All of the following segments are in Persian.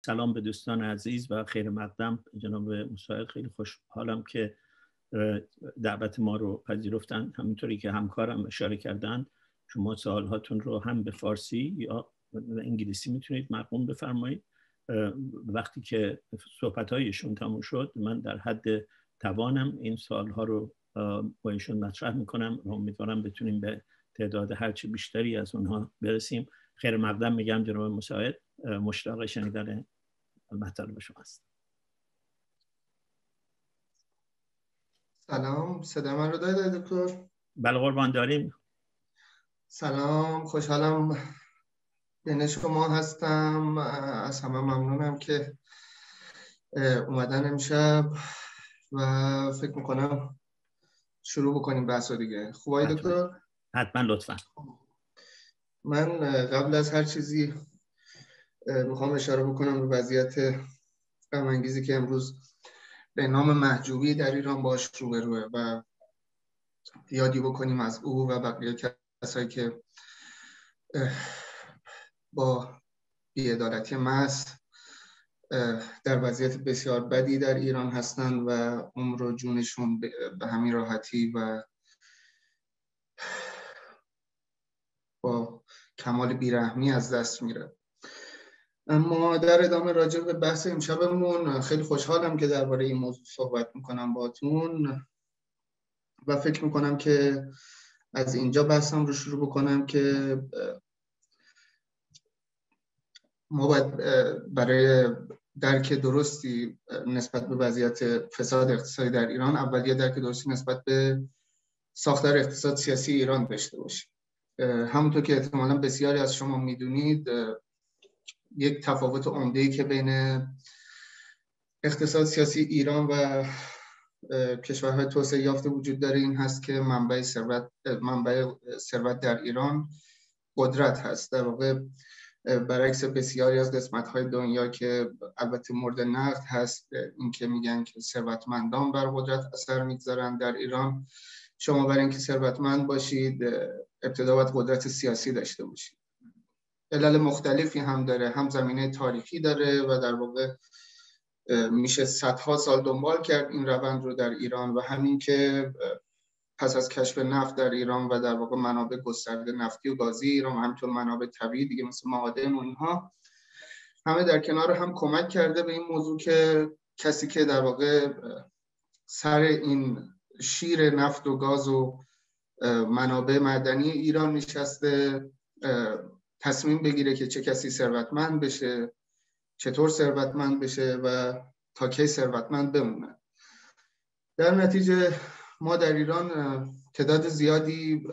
سلام به دوستان عزیز و خیر مقدم. جناب مساعد خیلی خوشحالم که دعوت ما رو پذیرفتن. همینطوری که همکارم اشاره کردن شما سوالهاتون رو هم به فارسی یا انگلیسی می‌تونید مرقوم بفرمایید. وقتی که صحبت هایشون تموم شد من در حد توانم این سوال رو با ایشون مطرح می‌کنم و امیدوارم بتونیم به تعداد هرچی بیشتری از اونها برسیم. خیر مقدم میگم جناب مساعد مشتاق شنیدن مطالب شما است سلام صدا من رو دارید دکتر؟ بله قربان داریم. سلام خوشحالم بین شما هستم. از همه ممنونم که اومدن امشب و فکر می‌کنم شروع بکنیم بحث دیگه. خوبایی دکتر؟ حتما لطفا. من قبل از هر چیزی می‌خوام اشاره بکنم به وضعیت غمانگیزی که امروز به نام محجوبی در ایران باش روبروه و یادی بکنیم از او و بقیه کسایی که با بیعدالتی محض در وضعیت بسیار بدی در ایران هستند و عمر و جونشون به همین راحتی و با کمال بیرحمی از دست میره. اما در ادامه راجع به بحث امشبمون خیلی خوشحالم که درباره این موضوع صحبت می‌کنم باتون و فکر می‌کنم که از اینجا بحثم رو شروع بکنم که ما باید برای درک درستی نسبت به وضعیت فساد اقتصادی در ایران اول یه درک درستی نسبت به ساختار اقتصاد سیاسی ایران داشته باشیم. همونطور که احتمالا بسیاری از شما می‌دونید یک تفاوت عمده که بین اقتصاد سیاسی ایران و کشورهای توسعه یافته وجود داره این هست که منبع ثروت منبع ثروت در ایران قدرت هست. در واقع برعکس بسیاری از قسمت های دنیا که البته مورد نقد هست این که میگن که ثروتمندان بر قدرت اثر می‌گذارن در ایران. شما برای اینکه ثروتمند باشید ابتدا باید قدرت سیاسی داشته باشید علل مختلفی هم داره هم زمینه تاریخی داره و در واقع میشه صدها سال دنبال کرد این روند رو در ایران و همین که پس از کشف نفت در ایران و در واقع منابع گسترده نفتی و گازی ایران و همینطور منابع طبیعی دیگه مثل معادن و اینها همه در کنار هم کمک کرده به این موضوع که کسی که در واقع سر این شیر نفت و گاز و منابع معدنی ایران نشسته تصمیم بگیره که چه کسی ثروتمند بشه چطور ثروتمند بشه و تا کی ثروتمند بمونه. در نتیجه ما در ایران تعداد زیادی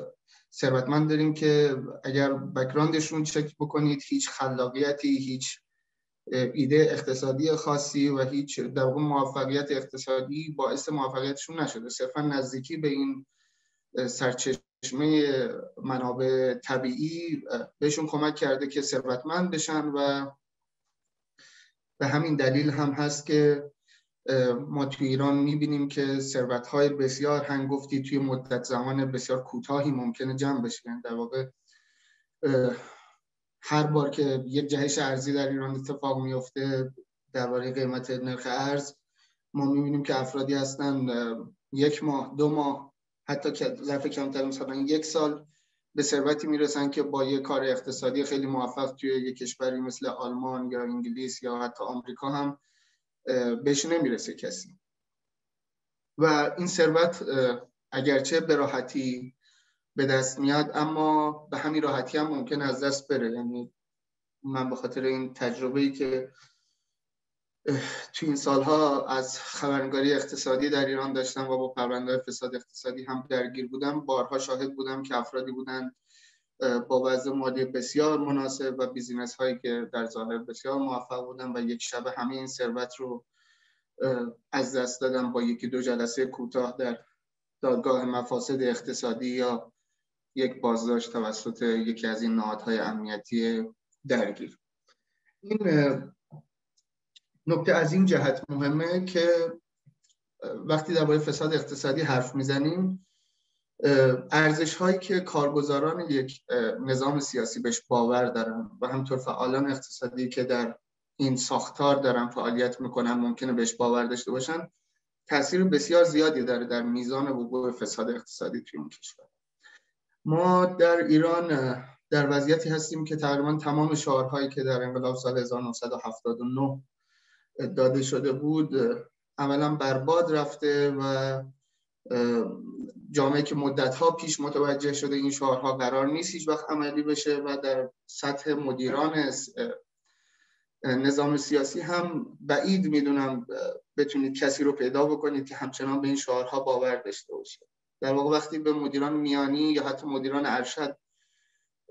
ثروتمند داریم که اگر بکراندشون چک بکنید هیچ خلاقیتی هیچ ایده اقتصادی خاصی و هیچ در موفقیت اقتصادی باعث موفقیتشون نشده. صرفا نزدیکی به این سرچشمه منابع طبیعی بهشون کمک کرده که ثروتمند بشن و به همین دلیل هم هست که ما توی ایران می‌بینیم که ثروت های بسیار هنگفتی توی مدت زمان بسیار کوتاهی ممکنه جمع بشه. یعنی در واقع هر بار که یک جهش ارزی در ایران اتفاق میفته درباره قیمت نرخ ارز ما می‌بینیم که افرادی هستن یک ماه دو ماه حتی که ظرف کمتر مثلا یک سال به ثروتی می‌رسن که با یک کار اقتصادی خیلی موفق توی یک کشوری مثل آلمان یا انگلیس یا حتی آمریکا هم بهش نمی‌رسه کسی. و این ثروت اگرچه به راحتی به دست میاد اما به همین راحتی هم ممکن از دست بره. یعنی من به خاطر این تجربه ای که تو این سالها از خبرنگاری اقتصادی در ایران داشتم و با پرونده فساد اقتصادی هم درگیر بودم. بارها شاهد بودم که افرادی بودن با وضع مالی بسیار مناسب و بیزینس هایی که در ظاهر بسیار موفق بودن و یک شب همه این ثروت رو از دست دادن با یکی دو جلسه کوتاه در دادگاه مفاسد اقتصادی یا یک بازداشت توسط یکی از این نهادهای امنیتی درگیر. این نکته از این جهت مهمه که وقتی درباره فساد اقتصادی حرف می‌زنیم ارزش هایی که کارگزاران یک نظام سیاسی بهش باور دارن و همطور فعالان اقتصادی که در این ساختار دارن فعالیت می‌کنن ممکنه بهش باور داشته باشن تاثیر بسیار زیادی داره در میزان وقوع فساد اقتصادی توی اون کشور. ما در ایران در وضعیتی هستیم که تقریبا تمام شعارهایی که در انقلاب سال 1979 داده شده بود عملا برباد رفته و جامعه که مدتها پیش متوجه شده این شعارها قرار نیست هیچ وقت عملی بشه و در سطح مدیران نظام سیاسی هم بعید می‌دونم بتونید کسی رو پیدا بکنید که همچنان به این شعارها باور داشته باشه. در واقع وقتی به مدیران میانی یا حتی مدیران ارشد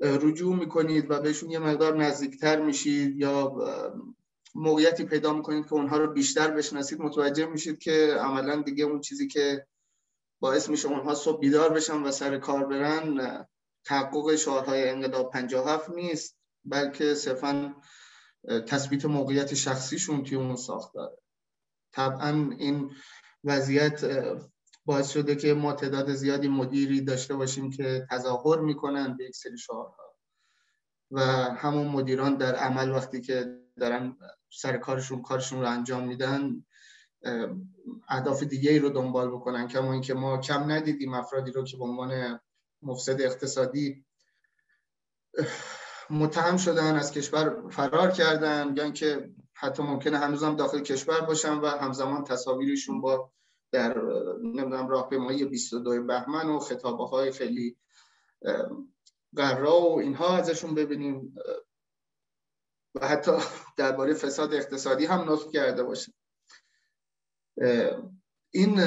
رجوع می‌کنید و بهشون یه مقدار نزدیکتر میشید یا موقعیتی پیدا می‌کنید که اونها رو بیشتر بشناسید متوجه میشید که عملا دیگه اون چیزی که باعث میشه اونها صبح بیدار بشن و سر کار برن تحقق شعارهای انقلاب 57 نیست بلکه صرفا تثبیت موقعیت شخصیشون توی اون ساختاره طبعا این وضعیت باعث شده که ما تعداد زیادی مدیری داشته باشیم که تظاهر می‌کنن به یک سری شعارها. و همون مدیران در عمل وقتی که دارن سر کارشون کارشون رو انجام میدن اهداف دیگه ای رو دنبال بکنن کما اینکه ما کم ندیدیم افرادی رو که به عنوان مفسد اقتصادی متهم شدن از کشور فرار کردن یا اینکه حتی ممکنه هنوزم داخل کشور باشن و همزمان تصاویرشون با در نمی‌دونم راهپیمایی 22 بهمن و خطابه های خیلی قرا و اینها ازشون ببینیم. و حتی درباره فساد اقتصادی هم نطق کرده باشه. این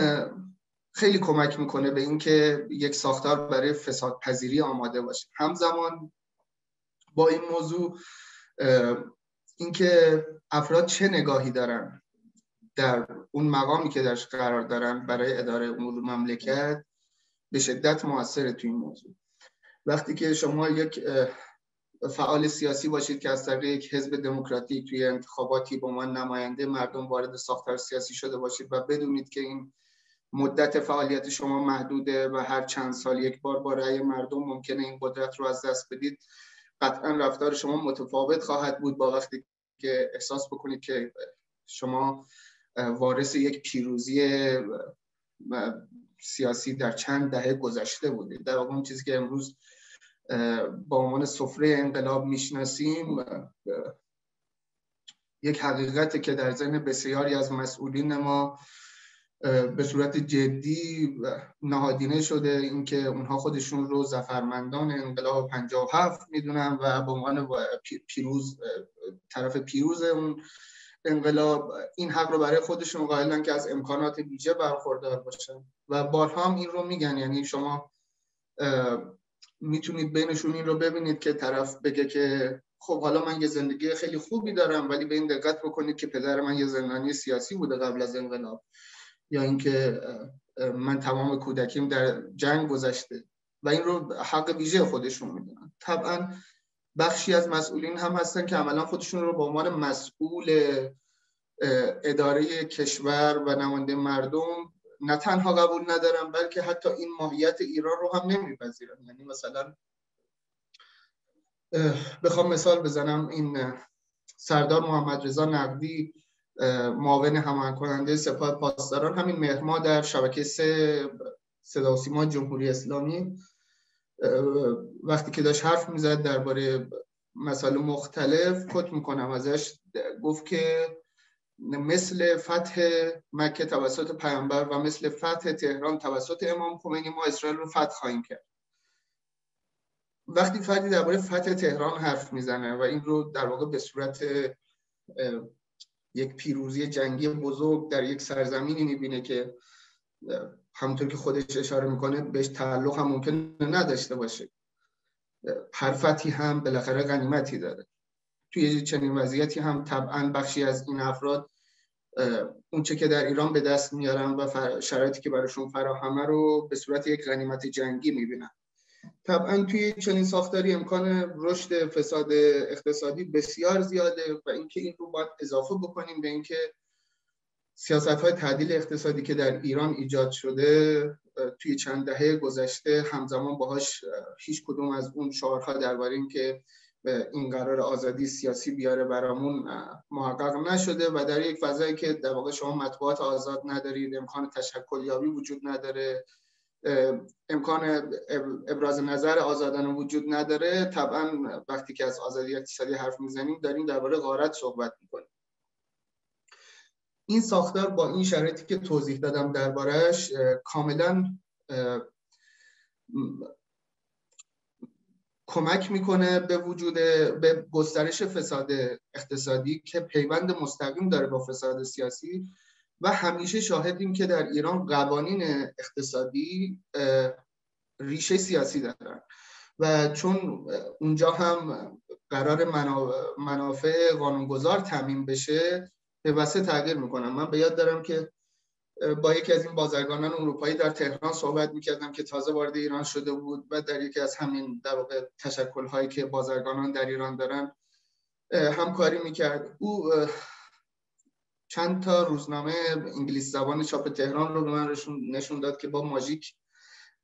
خیلی کمک می‌کنه به اینکه یک ساختار برای فساد پذیری آماده باشه. همزمان با این موضوع اینکه افراد چه نگاهی دارن در اون مقامی که درش قرار دارن برای اداره امور مملکت به شدت موثر توی این موضوع. وقتی که شما یک فعال سیاسی باشید که از طریق یک حزب دموکراتیک توی انتخاباتی به عنوان نماینده مردم وارد ساختار سیاسی شده باشید و بدونید که این مدت فعالیت شما محدوده و هر چند سال یک بار با رأی مردم ممکنه این قدرت رو از دست بدید. قطعا رفتار شما متفاوت خواهد بود با وقتی که احساس بکنید که شما وارث یک پیروزی سیاسی در چند دهه گذشته بودید. در واقع اون چیزی که امروز با عنوان سفره انقلاب می‌شناسیم. یک حقیقت که در ذهن بسیاری از مسئولین ما به صورت جدی نهادینه شده اینکه اونها خودشون رو زفرمندان انقلاب 57 می‌دونن و به عنوان پیروز طرف پیروز اون انقلاب این حق رو برای خودشون قائلن که از امکانات ویژه برخوردار باشن. و بارها هم این رو میگن. یعنی شما می‌تونید بینشون این رو ببینید که طرف بگه که خب حالا من یه زندگی خیلی خوبی دارم ولی به این دقت بکنید که پدر من یه زندانی سیاسی بوده قبل از انقلاب. یا اینکه من تمام کودکیم در جنگ گذشته. و این رو حق ویژه خودشون می‌دونن. طبعا بخشی از مسئولین هم هستن که عملا خودشون رو به عنوان مسئول اداره کشور و نماینده مردم نه تنها قبول ندارن بلکه حتی این ماهیت ایران رو هم نمیپذیرن یعنی مثلا بخوام مثال بزنم. این سردار محمد رضا نقدی معاون همان کننده سپاه پاسداران همین مهر در شبکه سه صدا و سیما جمهوری اسلامی وقتی که داشت حرف می‌زد درباره مسائل مختلف کت می‌کنم ازش. گفت که مثل فتح مکه توسط پیامبر و مثل فتح تهران توسط امام خمینی ما اسرائیل رو فتح خواهیم کرد. وقتی فردی درباره فتح تهران حرف می‌زنه و این رو در واقع به صورت یک پیروزی جنگی بزرگ در یک سرزمینی می‌بینه که همونطور که خودش اشاره می‌کنه بهش تعلق هم ممکن نداشته باشه. هر فتحی هم بالاخره غنیمتی داره. توی چنین وضعیتی هم طبعا بخشی از این افراد اونچه که در ایران به دست میارن و شرایطی که براشون فراهمه رو به صورت یک غنیمت جنگی می‌بینن. طبعا توی چنین ساختاری امکان رشد فساد اقتصادی بسیار زیاده و اینکه این رو باید اضافه بکنیم به اینکه سیاست های تعدیل اقتصادی که در ایران ایجاد شده توی چند دهه گذشته همزمان باهاش هیچ کدوم از اون شعارها درباره اینکه این قرار آزادی سیاسی بیاره برامون محقق نشده و در یک فضایی که در واقع شما مطبوعات آزاد ندارید امکان تشکل یابی وجود نداره امکان ابراز نظر آزادانه وجود نداره طبعا وقتی که از آزادی اقتصادی حرف می‌زنیم داریم درباره غارت صحبت می‌کنیم. این ساختار با این شرایطی که توضیح دادم دربارهش کاملا کمک می‌کنه به وجود به گسترش فساد اقتصادی که پیوند مستقیم داره با فساد سیاسی. و همیشه شاهدیم که در ایران قوانین اقتصادی ریشه سیاسی دارن. و چون اونجا هم قرار منافع قانونگذار تعمین بشه به وسه تغییر می‌کنم. من به یاد دارم که با یکی از این بازرگانان اروپایی در تهران صحبت می‌کردم که تازه وارد ایران شده بود و در یکی از همین در واقع تشکل هایی که بازرگانان در ایران دارن همکاری می‌کرد. او چند تا روزنامه انگلیس زبان چاپ تهران رو به من نشون داد که با ماژیک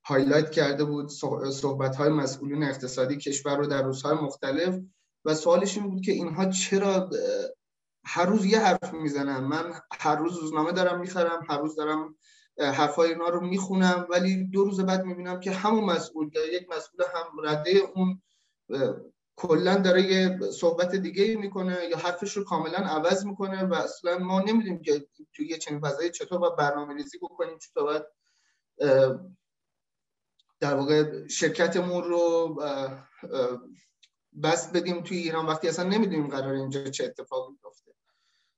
هایلایت کرده بود صحبت های مسئولین اقتصادی کشور رو در روزهای مختلف و سوالش این بود که اینها چرا هر روز یه حرف می‌زنن من هر روز روزنامه دارم می‌خرم هر روز دارم حرفای اینا رو می‌خونم ولی دو روز بعد می‌بینم که همون مسئول یا یک مسئول هم رده اون کلا داره یه صحبت دیگه می‌کنه یا حرفش رو کاملا عوض می‌کنه و اصلا ما نمی‌دونیم که توی یه چنین فضایی چطور باید برنامه ریزی بکنیم چطور باید در واقع شرکتمون رو بست بدیم توی ایران. وقتی اصلا نمی‌دونیم قرار اینجا چه اتفاقی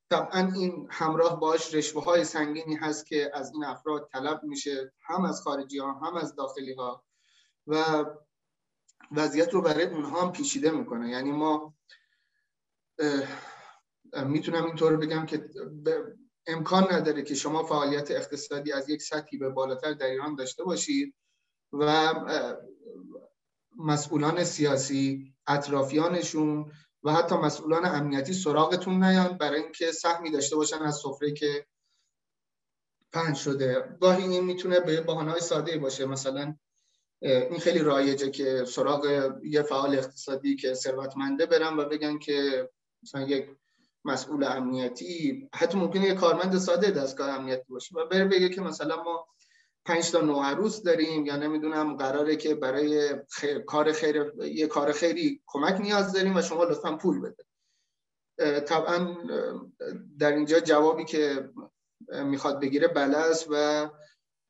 طبعا این همراه باش رشوه های سنگینی هست که از این افراد طلب میشه هم از خارجی ها هم از داخلی ها و وضعیت رو برای اونها هم پیچیده می‌کنه. یعنی ما می‌تونم اینطور بگم که امکان نداره که شما فعالیت اقتصادی از یک سطحی به بالاتر در ایران داشته باشید و مسئولان سیاسی اطرافیانشون و حتی مسئولان امنیتی سراغتون نیان برای اینکه سهمی داشته باشن از سفره که پهن شده. گاهی این می‌تونه به بحانه ساده باشه. مثلا این خیلی رایجه که سراغ یه فعال اقتصادی که ثروتمنده برن و بگن که مثلا یک مسئول امنیتی حتی ممکنه یه کارمند ساده دستگاه امنیتی باشه و بره بگه که مثلا ما پنج تا نوعروس داریم. یا نمی‌دونم قراره که برای خیر، کار خیر یه کار خیری کمک نیاز داریم و شما لطفا پول بده. طبعا در اینجا جوابی که می‌خواد بگیره بلست و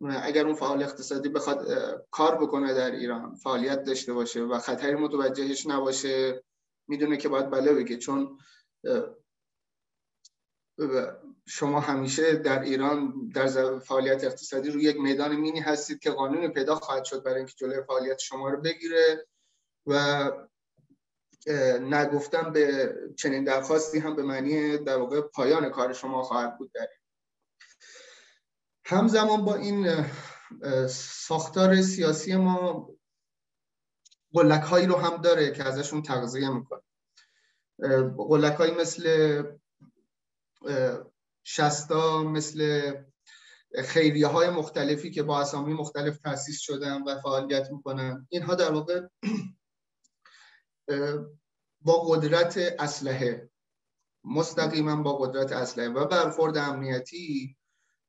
اگر اون فعال اقتصادی بخواد کار بکنه در ایران فعالیت داشته باشه و خطری متوجهش نباشه می‌دونه که باید بله بگه. چون شما همیشه در ایران در فعالیت اقتصادی روی یک میدان مینی هستید که قانون پیدا خواهد شد برای اینکه جلوی فعالیت شما رو بگیره و نگفتن به چنین درخواستی هم به معنی در واقع پایان کار شما خواهد بود در همزمان با این ساختار سیاسی ما قلک هایی رو هم داره که ازشون تغذیه می‌کنه. قلک مثل شستا مثل خیریه های مختلفی که با اسامی مختلف تأسیس شدن و فعالیت می‌کنن. اینها در واقع با قدرت اسلحه مستقیما با قدرت اسلحه و برخورد امنیتی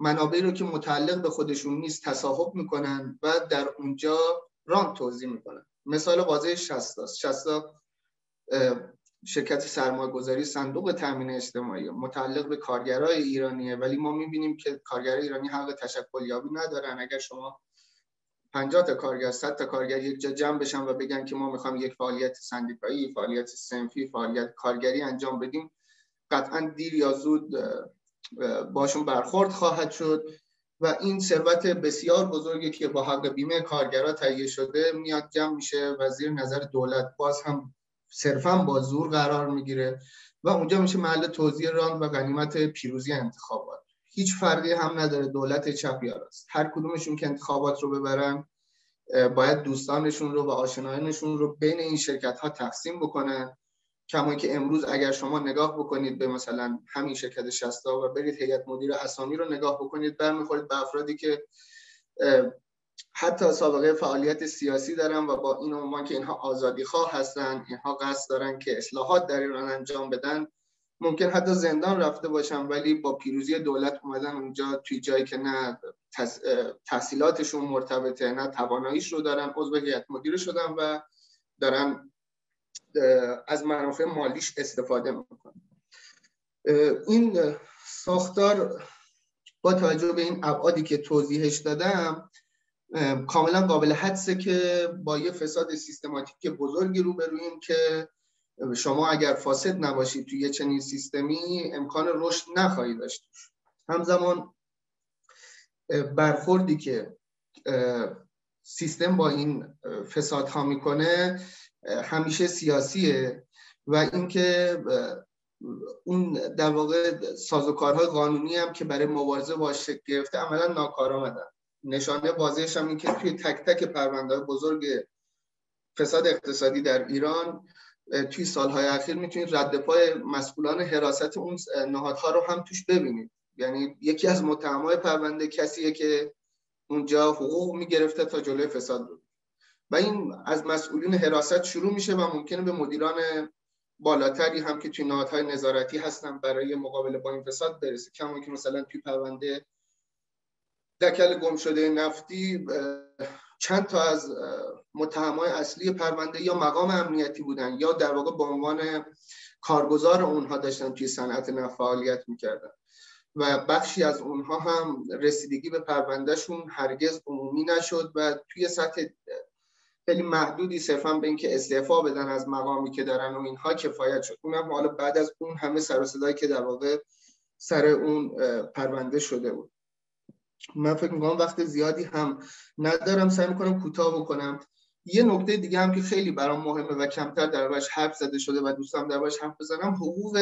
منابعی رو که متعلق به خودشون نیست تصاحب می‌کنن و در اونجا ران توضیح می‌کنن. مثال واضح شستا شستا شرکت سرمایه گذاری صندوق تامین اجتماعی متعلق به کارگرای ایرانیه ولی ما می‌بینیم که کارگرای ایرانی حق تشکل یابی ندارن. اگر شما 50 تا کارگر 100 تا کارگر یک جا جمع بشن و بگن که ما می‌خوام یک فعالیت سندیکایی فعالیت سنفی فعالیت کارگری انجام بدیم قطعا دیر یا زود باشون برخورد خواهد شد. و این ثروت بسیار بزرگی که با حق بیمه کارگرا تهیه شده میاد جمع میشه و زیر نظر دولت. باز هم صرفا با زور قرار می‌گیره و اونجا میشه محل توضیح راند و غنیمت پیروزی انتخابات. هیچ فرقی هم نداره دولت چپ یا راست. هر کدومشون که انتخابات رو ببرن باید دوستانشون رو و آشنایانشون رو بین این شرکت ها تقسیم بکنن. کما که امروز اگر شما نگاه بکنید به مثلا همین شرکت شستا و برید هیئت مدیر اسامی رو نگاه بکنید برمیخورید به افرادی که حتی سابقه فعالیت سیاسی دارن و با این عنوان که اینها آزادی خواه هستن اینها قصد دارن که اصلاحات در ایران انجام بدن ممکن حتی زندان رفته باشن ولی با پیروزی دولت اومدن اونجا توی جایی که نه تحصیلاتشون مرتبطه نه تواناییش رو دارن عضو هیئت مدیره شدن و دارن از منافع مالیش استفاده می‌کنن این ساختار با توجه به این ابعادی که توضیحش دادم کاملا قابل حدسه که با یه فساد سیستماتیک بزرگی روبرویم که شما اگر فاسد نباشید توی یه چنین سیستمی امکان رشد نخواهید داشت. همزمان برخوردی که سیستم با این فسادها می‌کنه همیشه سیاسیه و اینکه اون در واقع سازوکارهای قانونی هم که برای مبارزه با شکل گرفته عملا ناکارآمدن نشانه واضحش هم این که توی تک تک پرونده بزرگ فساد اقتصادی در ایران توی سالهای اخیر می‌تونید رد پای مسئولان حراست اون نهادها رو هم توش ببینید. یعنی یکی از متهمای پرونده کسیه که اونجا حقوق می‌گرفته تا جلوی فساد رو. و این از مسئولین حراست شروع میشه و ممکنه به مدیران بالاتری هم که توی نهادهای نظارتی هستن برای مقابله با این فساد برسه. کما که مثلا توی پرونده دکل گم شده نفتی چند تا از متهمای اصلی پرونده یا مقام امنیتی بودن یا در واقع به عنوان کارگزار اونها داشتن توی صنعت نفت فعالیت می‌کردن. و بخشی از اونها هم رسیدگی به پروندهشون هرگز عمومی نشد و توی سطح خیلی محدودی صرفا به اینکه استعفا بدن از مقامی که دارن و اینها کفایت شد. اونم حالا بعد از اون همه سر و صدایی که در واقع سر اون پرونده شده بود. من فکر می‌کنم وقت زیادی هم ندارم سعی می‌کنم کوتاه بکنم. یه نکته دیگه هم که خیلی برام مهمه و کمتر دربارش حرف زده شده و دوستم دربارش حرف بزنم حقوق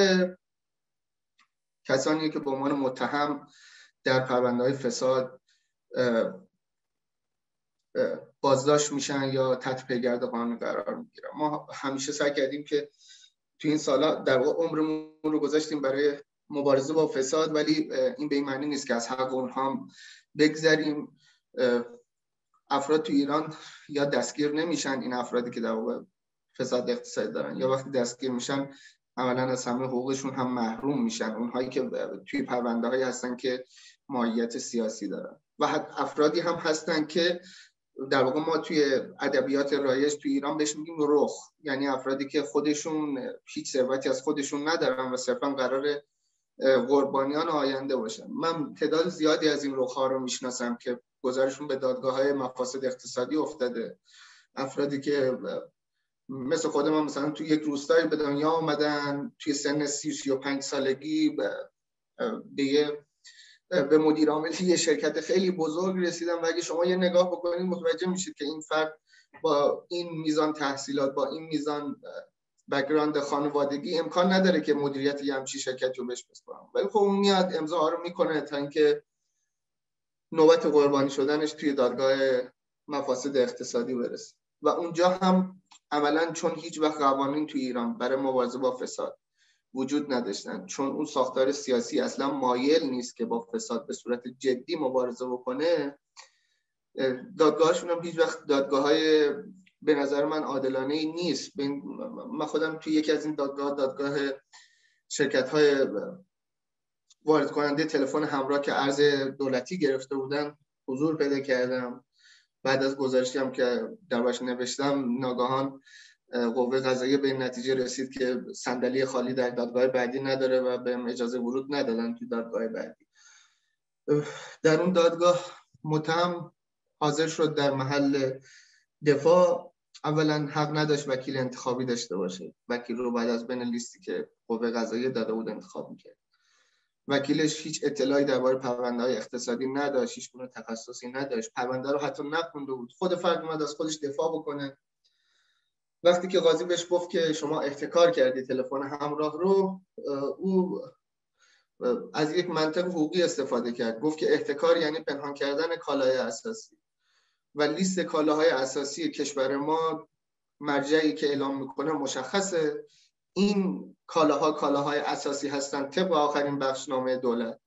کسانی که به عنوان متهم در پرونده های فساد بازداشت میشن یا تحت پیگرد قانون قرار می‌گیرن. ما همیشه سعی کردیم که تو این سالا در واقع عمرمون رو گذاشتیم برای مبارزه با فساد ولی این به این معنی نیست که از حق اونها بگذریم. افراد تو ایران یا دستگیر نمیشن این افرادی که در فساد اقتصادی دارن یا وقتی دستگیر میشن عملا از همه حقوقشون هم محروم میشن اونهایی که توی پرونده هایی هستن که ماهیت سیاسی دارن. و افرادی هم هستن که در واقع ما توی ادبیات رایج توی ایران بهش میگیم رخ. یعنی افرادی که خودشون هیچ ثروتی از خودشون ندارن و صرفا قرار قربانیان آینده باشن. من تعداد زیادی از این رخها رو می‌شناسم که گزارشون به دادگاه های مفاسد اقتصادی افتاده. افرادی که مثل خود من مثلا توی یک روستایی به دنیا آمدن توی سن سی و پنج سالگی به, به به مدیر عاملی یه شرکت خیلی بزرگ رسیدن. و اگه شما یه نگاه بکنید متوجه میشید که این فرد با این میزان تحصیلات با این میزان background خانوادگی امکان نداره که مدیریت یه همچی شرکتی رو بهش بسپارن ولی خب اون میاد امضا رو می‌کنه تا اینکه نوبت قربانی شدنش توی دادگاه مفاسد اقتصادی برسه. و اونجا هم عملا چون هیچ وقت قوانین توی ایران برای مبارزه با فساد وجود نداشتن چون اون ساختار سیاسی اصلا مایل نیست که با فساد به صورت جدی مبارزه بکنه دادگاهشون هم هیچ وقت دادگاه های به نظر من عادلانه ای نیست من خودم توی یکی از این دادگاه دادگاه شرکت های وارد کننده تلفن همراه که ارز دولتی گرفته بودن حضور پیدا کردم. بعد از گزارشی هم که در نوشتم ناگهان قوه قضاییه به این نتیجه رسید که صندلی خالی در دادگاه بعدی نداره و به اجازه ورود ندادن توی دادگاه بعدی. در اون دادگاه متهم حاضر شد در محل دفاع اولا حق نداشت وکیل انتخابی داشته باشه. وکیل رو بعد از بین لیستی که قوه قضاییه داده بود انتخاب می‌کرد. وکیلش هیچ اطلاعی درباره پرونده های اقتصادی نداشت هیچ گونه تخصصی نداشت. پرونده رو حتی نخونده بود. خود فرد اومد از خودش دفاع بکنه. وقتی که قاضی بهش گفت که شما احتکار کردی تلفن همراه رو او از یک منطق حقوقی استفاده کرد. گفت که احتکار یعنی پنهان کردن کالای اساسی. و لیست کالاهای اساسی کشور ما مرجعی که اعلام می‌کنه مشخصه. این کالاها کالاهای اساسی هستند طبق آخرین بخشنامه دولت.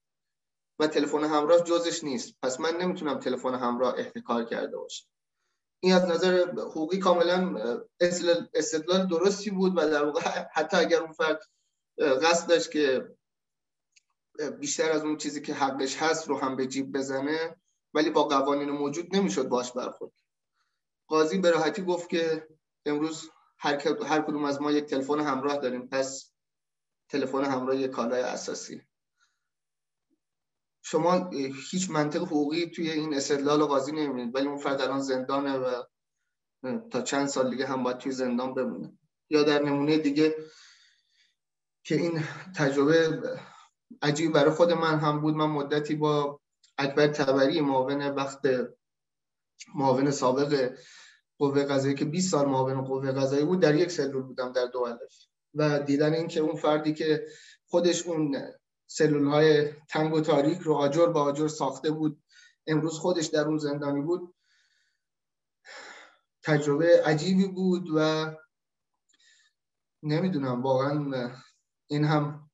و تلفن همراه جزش نیست. پس من نمی‌تونم تلفن همراه احتکار کرده باشم. این از نظر حقوقی کاملا استدلال درستی بود و در واقع حتی اگر اون فرد قصد داشت که بیشتر از اون چیزی که حقش هست رو هم به جیب بزنه ولی با قوانین موجود نمی‌شد باش برخورد. قاضی به راحتی گفت که امروز هر, هر کدوم از ما یک تلفن همراه داریم. پس تلفن همراه یک کالای اساسی. شما هیچ منطق حقوقی توی این استدلال قاضی نمی‌بینید ولی اون فرد الان زندانه و تا چند سال دیگه هم باید توی زندان بمونه. یا در نمونه دیگه که این تجربه عجیب برای خود من هم بود. من مدتی با اکبر تبری معاون وقت معاون سابق قوه قضایی که 20 سال معاون قوه قضایی بود در یک سلول بودم در دو الف و دیدن اینکه اون فردی که خودش اون سلول های تنگ و تاریک رو آجر با آجر ساخته بود امروز خودش در اون زندانی بود تجربه عجیبی بود و نمی‌دونم واقعا این هم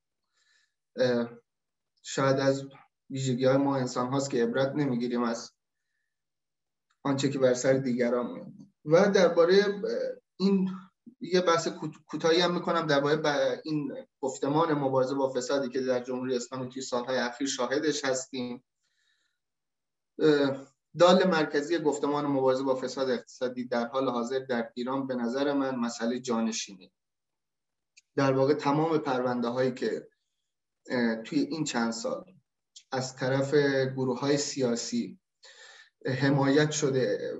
شاید از ویژگی های ما انسان هاست که عبرت نمی‌گیریم از آنچه که بر سر دیگران میاد و درباره این یه بحث کوتاهی هم می‌کنم درباره این گفتمان مبارزه با فسادی که در جمهوری اسلامی توی سالهای اخیر شاهدش هستیم. دال مرکزی گفتمان مبارزه با فساد اقتصادی در حال حاضر در ایران به نظر من مسئله جانشینی در واقع تمام پرونده هایی که توی این چند سال از طرف گروه های سیاسی حمایت شده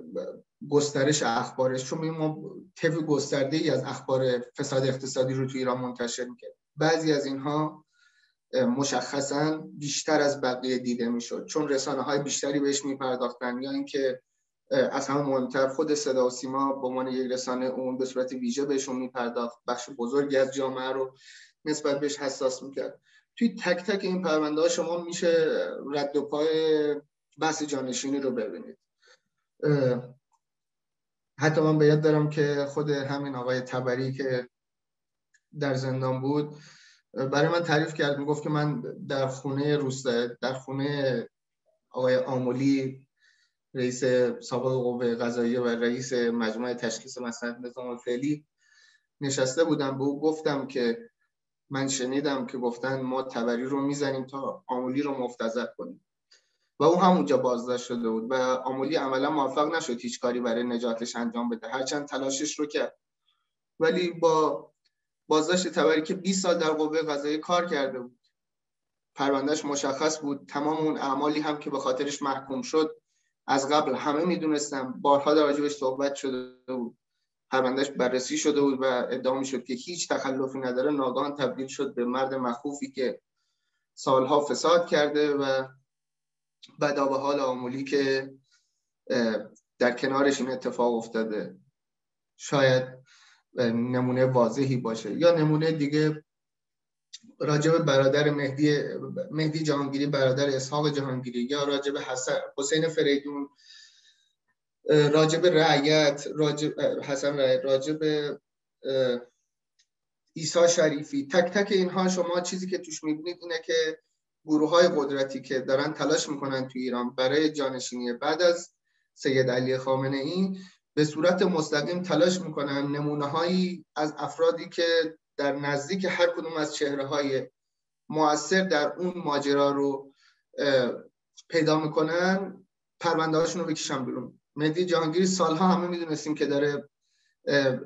گسترش اخبارش چون ما طیف گسترده ای از اخبار فساد اقتصادی رو توی ایران منتشر می‌کرد بعضی از اینها مشخصا بیشتر از بقیه دیده می‌شد چون رسانه های بیشتری بهش میپرداختن یا اینکه از همون مهمتر خود صدا و سیما به عنوان یک رسانه اون به صورت ویژه بهشون میپرداخت بخش بزرگی از جامعه رو نسبت بهش حساس می‌کرد. توی تک تک این پرونده ها شما میشه رد و پای بحث جانشینی رو ببینید. حتی من یاد دارم که خود همین آقای تبری که در زندان بود برای من تعریف کرد می‌گفت که من در خونه روستا در خونه آقای آمولی رئیس سابق قوه قضاییه و رئیس مجموعه تشخیص مسئله نظام الفعلی نشسته بودم. به او گفتم که من شنیدم که گفتن ما تبری رو می‌زنیم تا آمولی رو مفتزر کنیم. و او همونجا بازداشت شده بود و آمولی عملا موفق نشد هیچ کاری برای نجاتش انجام بده. هرچند تلاشش رو کرد. ولی با بازداشت تبری که 20 سال در قوه قضایی کار کرده بود. پروندهش مشخص بود. تمام اون اعمالی هم که به خاطرش محکوم شد از قبل همه می‌دونستم. بارها در راجبش صحبت شده بود. پروندهش بررسی شده بود و ادعا شد که هیچ تخلفی نداره. ناگهان تبدیل شد به مرد مخوفی که سالها فساد کرده و بدا به حال آمولی که در کنارش این اتفاق افتاده. شاید نمونه واضحی باشه. یا نمونه دیگه راجب برادر مهدی مهدی جهانگیری برادر اسحاق جهانگیری یا راجب حسین فریدون راجب رعیت راجب حسن رعیت راجب ایسا شریفی. تک تک اینها شما چیزی که توش می‌بینید اینه که گروه های قدرتی که دارن تلاش می‌کنن تو ایران برای جانشینی بعد از سید علی خامنه ای به صورت مستقیم تلاش می‌کنن نمونه هایی از افرادی که در نزدیک هر کدوم از چهره های مؤثر در اون ماجرا رو پیدا می‌کنن پرونده هاشون رو بکشن بیرون. مهدی جهانگیری سالها همه می‌دونستیم که داره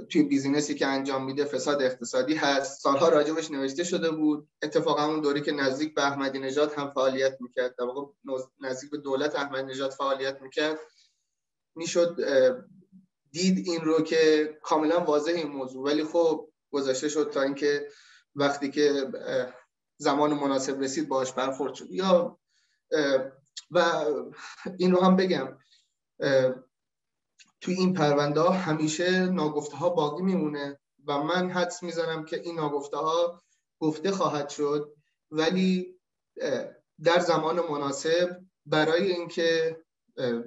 توی بیزینسی که انجام میده فساد اقتصادی هست. سالها راجبش نوشته شده بود. اتفاقا اون دوری که نزدیک به احمدی نژاد هم فعالیت می‌کرد. در واقع نزدیک به دولت احمدی نژاد فعالیت می‌کرد. می‌شد دید این رو که کاملا واضح این موضوع. ولی خب گذاشته شد تا اینکه وقتی که زمان مناسب رسید باش برخورد شد. یا و این رو هم بگم. توی این پرونده ها همیشه ناگفته ها باقی میمونه و من حدس می‌زنم که این ناگفته ها گفته خواهد شد ولی در زمان مناسب برای اینکه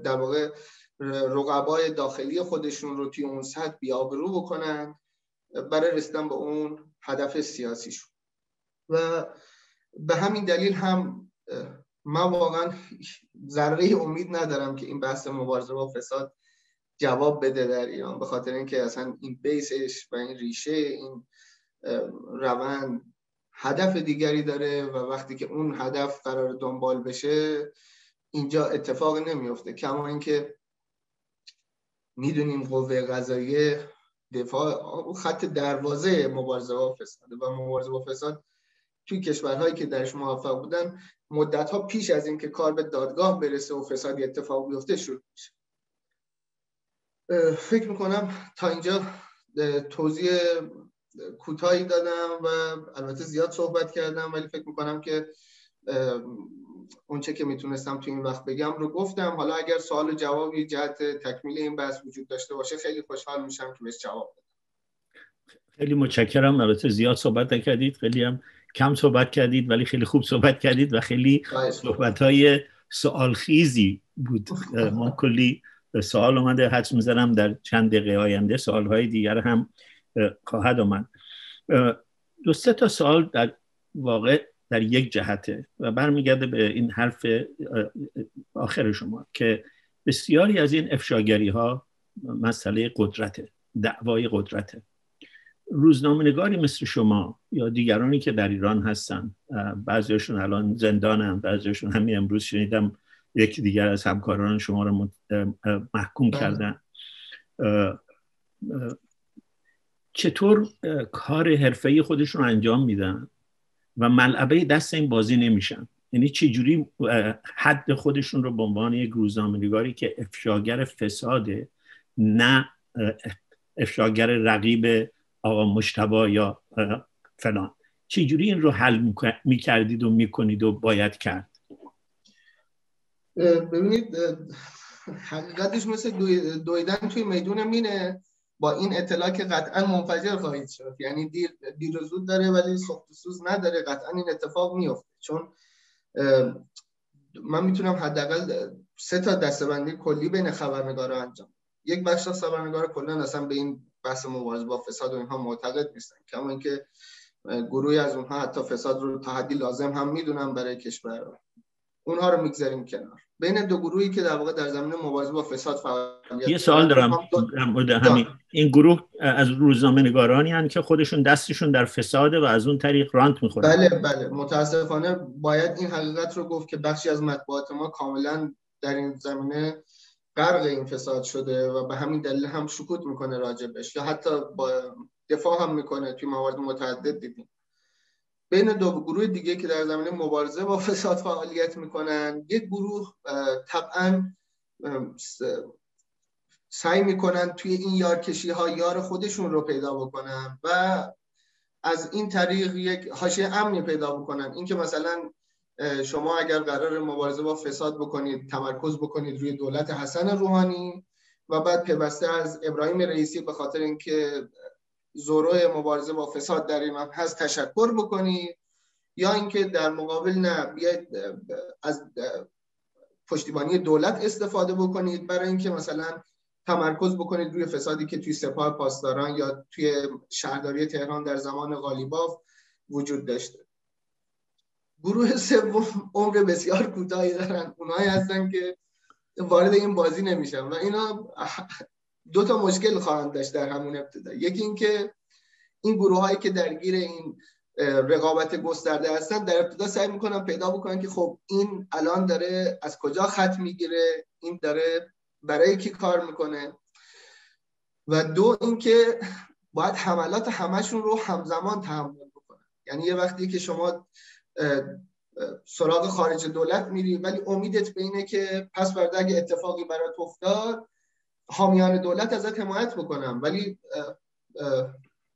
در واقع رقبای داخلی خودشون رو توی اون سطح بیابرو بکنن برای رسیدن به اون هدف سیاسیشون و به همین دلیل هم من واقعا ذره امید ندارم که این بحث مبارزه با فساد جواب بده در ایران به خاطر اینکه اصلا این بیسش و این ریشه این روند هدف دیگری داره و وقتی که اون هدف قرار دنبال بشه اینجا اتفاق نمیفته کما اینکه می‌دونیم قوه قضاییه دفاع خط دروازه مبارزه با فساد و مبارزه با فساد توی کشورهایی که درش موفق بودن مدت ها پیش از اینکه کار به دادگاه برسه و فسادی اتفاق بیفته شروع میشه. فکر می‌کنم تا اینجا توضیح کوتاهی دادم و البته زیاد صحبت کردم ولی فکر می‌کنم که اونچه که می‌تونستم تو این وقت بگم رو گفتم. حالا اگر سوال و جوابی جهت تکمیل این بحث وجود داشته باشه خیلی خوشحال میشم که بهش جواب بدم. خیلی متشکرم. البته زیاد صحبت نکردید. خیلی هم کم صحبت کردید ولی خیلی خوب صحبت کردید و خیلی صحبت های سوال خیزی بود. ما کلی سوال اومده حدس می‌زنم در چند دقیقه آینده سوال های دیگر هم خواهد آمد. دو سه تا سوال در واقع در یک جهته و برمیگرده به این حرف آخر شما که بسیاری از این افشاگری ها مسئله قدرته دعوای قدرته. روزنامه‌نگاری مثل شما یا دیگرانی که در ایران هستن بعضیشون الان زندانن بعضیشون همین امروز شنیدم یکی دیگر از همکاران شما رو محکوم بله. کردن چطور کار حرفه‌ای خودشون رو انجام میدن و ملعبه دست این بازی نمیشن یعنی چجوری حد خودشون رو به عنوان یک روزنامه‌نگاری که افشاگر فساده نه افشاگر رقیب آقا مشتبا یا فلان. چجوری این رو حل می‌کردید و می‌کنید و باید کرد؟ ببینید حقیقتش مثل دویدن توی میدون مینه. با این اطلاع که قطعا منفجر خواهید شد. یعنی دیر, دیر و زود داره ولی سخت سوز نداره. قطعا این اتفاق میفته چون من می‌تونم حداقل سه تا دستبندی کلی بین خبرنگارا انجام یک بخش از خبرنگارا کلا اصلا به این بحث مبارزه با فساد و اینها معتقد نیستن. کما اینکه گروهی از اونها حتی فساد رو تا حدی لازم هم می‌دونن برای کشور. اونها رو می‌گذاریم کنار. بین دو گروهی که در واقع در زمینه مبارزه با فساد فعالیت یه سوال دارم. همین. این گروه از روزنامه نگارانی هن که خودشون دستشون در فساده و از اون طریق رانت می‌خورن. بله بله. متاسفانه باید این حقیقت رو گفت که بخشی از مطبوعات ما کاملا در این زمینه غرق این فساد شده و به همین دلیل هم سکوت می‌کنه راجبش یا حتی با دفاع هم می‌کنه توی موارد متعدد دیدیم. بین دو گروه دیگه که در زمینه مبارزه با فساد فعالیت می‌کنن یک گروه طبعا سعی می‌کنن توی این یارکشی ها یار خودشون رو پیدا بکنن و از این طریق یک حاشیه امنی پیدا بکنن. اینکه مثلا شما اگر قرار مبارزه با فساد بکنید تمرکز بکنید روی دولت حسن روحانی و بعد پیوسته از ابراهیم رئیسی به خاطر اینکه زورو مبارزه با فساد در این هست تشکر بکنید یا اینکه در مقابل نه بیاید از پشتیبانی دولت استفاده بکنید. برای اینکه مثلا تمرکز بکنید روی فسادی که توی سپاه پاسداران یا توی شهرداری تهران در زمان غالیباف وجود داشته. گروه سوم عمر بسیار کوتاهی دارن. اونایی هستن که وارد این بازی نمیشن. و اینا دو تا مشکل خواهند داشت در همون ابتدا. یکی اینکه این گروه هایی که درگیر این رقابت گسترده هستن در ابتدا سعی می‌کنن پیدا بکنن که خب این الان داره از کجا خط می‌گیره این داره برای کی کار می‌کنه. و دو اینکه باید حملات همشون رو همزمان تحمل بکنن. یعنی یه وقتی که شما سراغ خارج دولت میری. ولی امیدت به اینه که پس برده اگه اتفاقی برات افتاد حامیان دولت ازت حمایت بکنم. ولی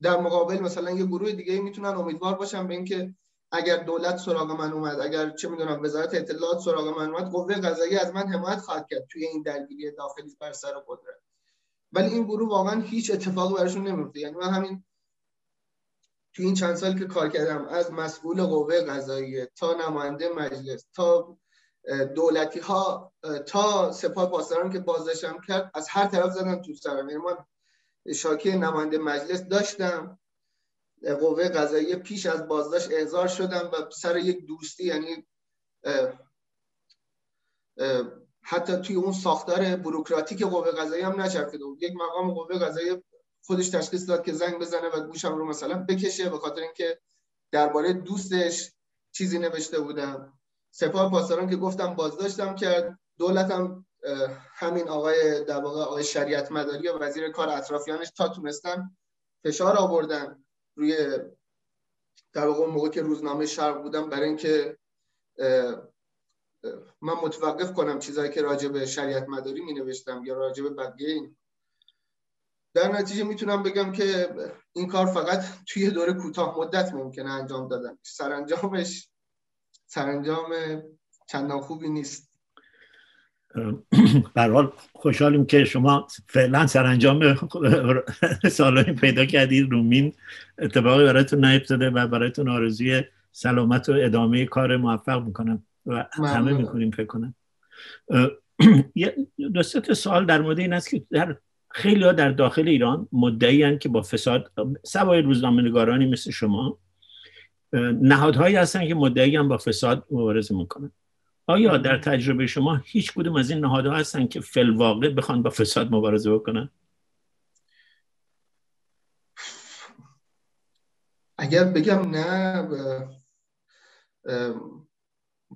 در مقابل مثلا یه گروه دیگه می‌تونن امیدوار باشن به اینکه اگر دولت سراغ من اومد اگر چه می‌دونم وزارت اطلاعات سراغ من اومد قوه قضایی از من حمایت خواهد کرد توی این درگیری داخلی بر سر قدرت. ولی این گروه واقعا هیچ اتفاقی براشون نمیفته یعنی من همین توی این چند سال که کار کردم از مسئول قوه قضایی تا نماینده مجلس تا دولتی ها تا سپاه پاسداران که بازداشتم کرد از هر طرف زدن تو سرم یعنی من شاکی نماینده مجلس داشتم. قوه قضایی پیش از بازداشت احضار شدم و سر یک دوستی یعنی حتی توی اون ساختار بروکراتیک قوه قضایی هم نچرخیده بود. یک مقام قوه قضایی خودش تشخیص داد که زنگ بزنه و گوشم رو مثلا بکشه به خاطر اینکه درباره دوستش چیزی نوشته بودم. سپاه پاسداران که گفتم بازداشتم کرد. دولتم همین آقای در واقع آقای شریعت مداری و وزیر کار اطرافیانش تا تونستن فشار آوردن روی در واقع موقع که روزنامه شرق بودم برای اینکه من متوقف کنم چیزایی که راجع به شریعت مداری می نوشتم یا راجع به بقیه در نتیجه می‌تونم بگم که این کار فقط توی دوره کوتاه مدت ممکنه انجام دادن. سرانجامش سرانجام چندان خوبی نیست. حال خوشحالیم که شما فعلا سرانجام سالانی پیدا کردید. رومین اتفاقی برایتون نیفتاده و برایتون آرزوی سلامت و ادامه کار موفق می‌کنم و همه می‌کنیم فکر کنم. دو سه سوال در مورد این است که در خیلی ها در داخل ایران مدعی که با فساد سوای روزنامه نگارانی مثل شما نهادهایی هستن که مدعی با فساد مبارزه می‌کنن. آیا در تجربه شما هیچ کدوم از این نهادها هستن که فلواقع بخوان با فساد مبارزه بکنن؟ اگر بگم نه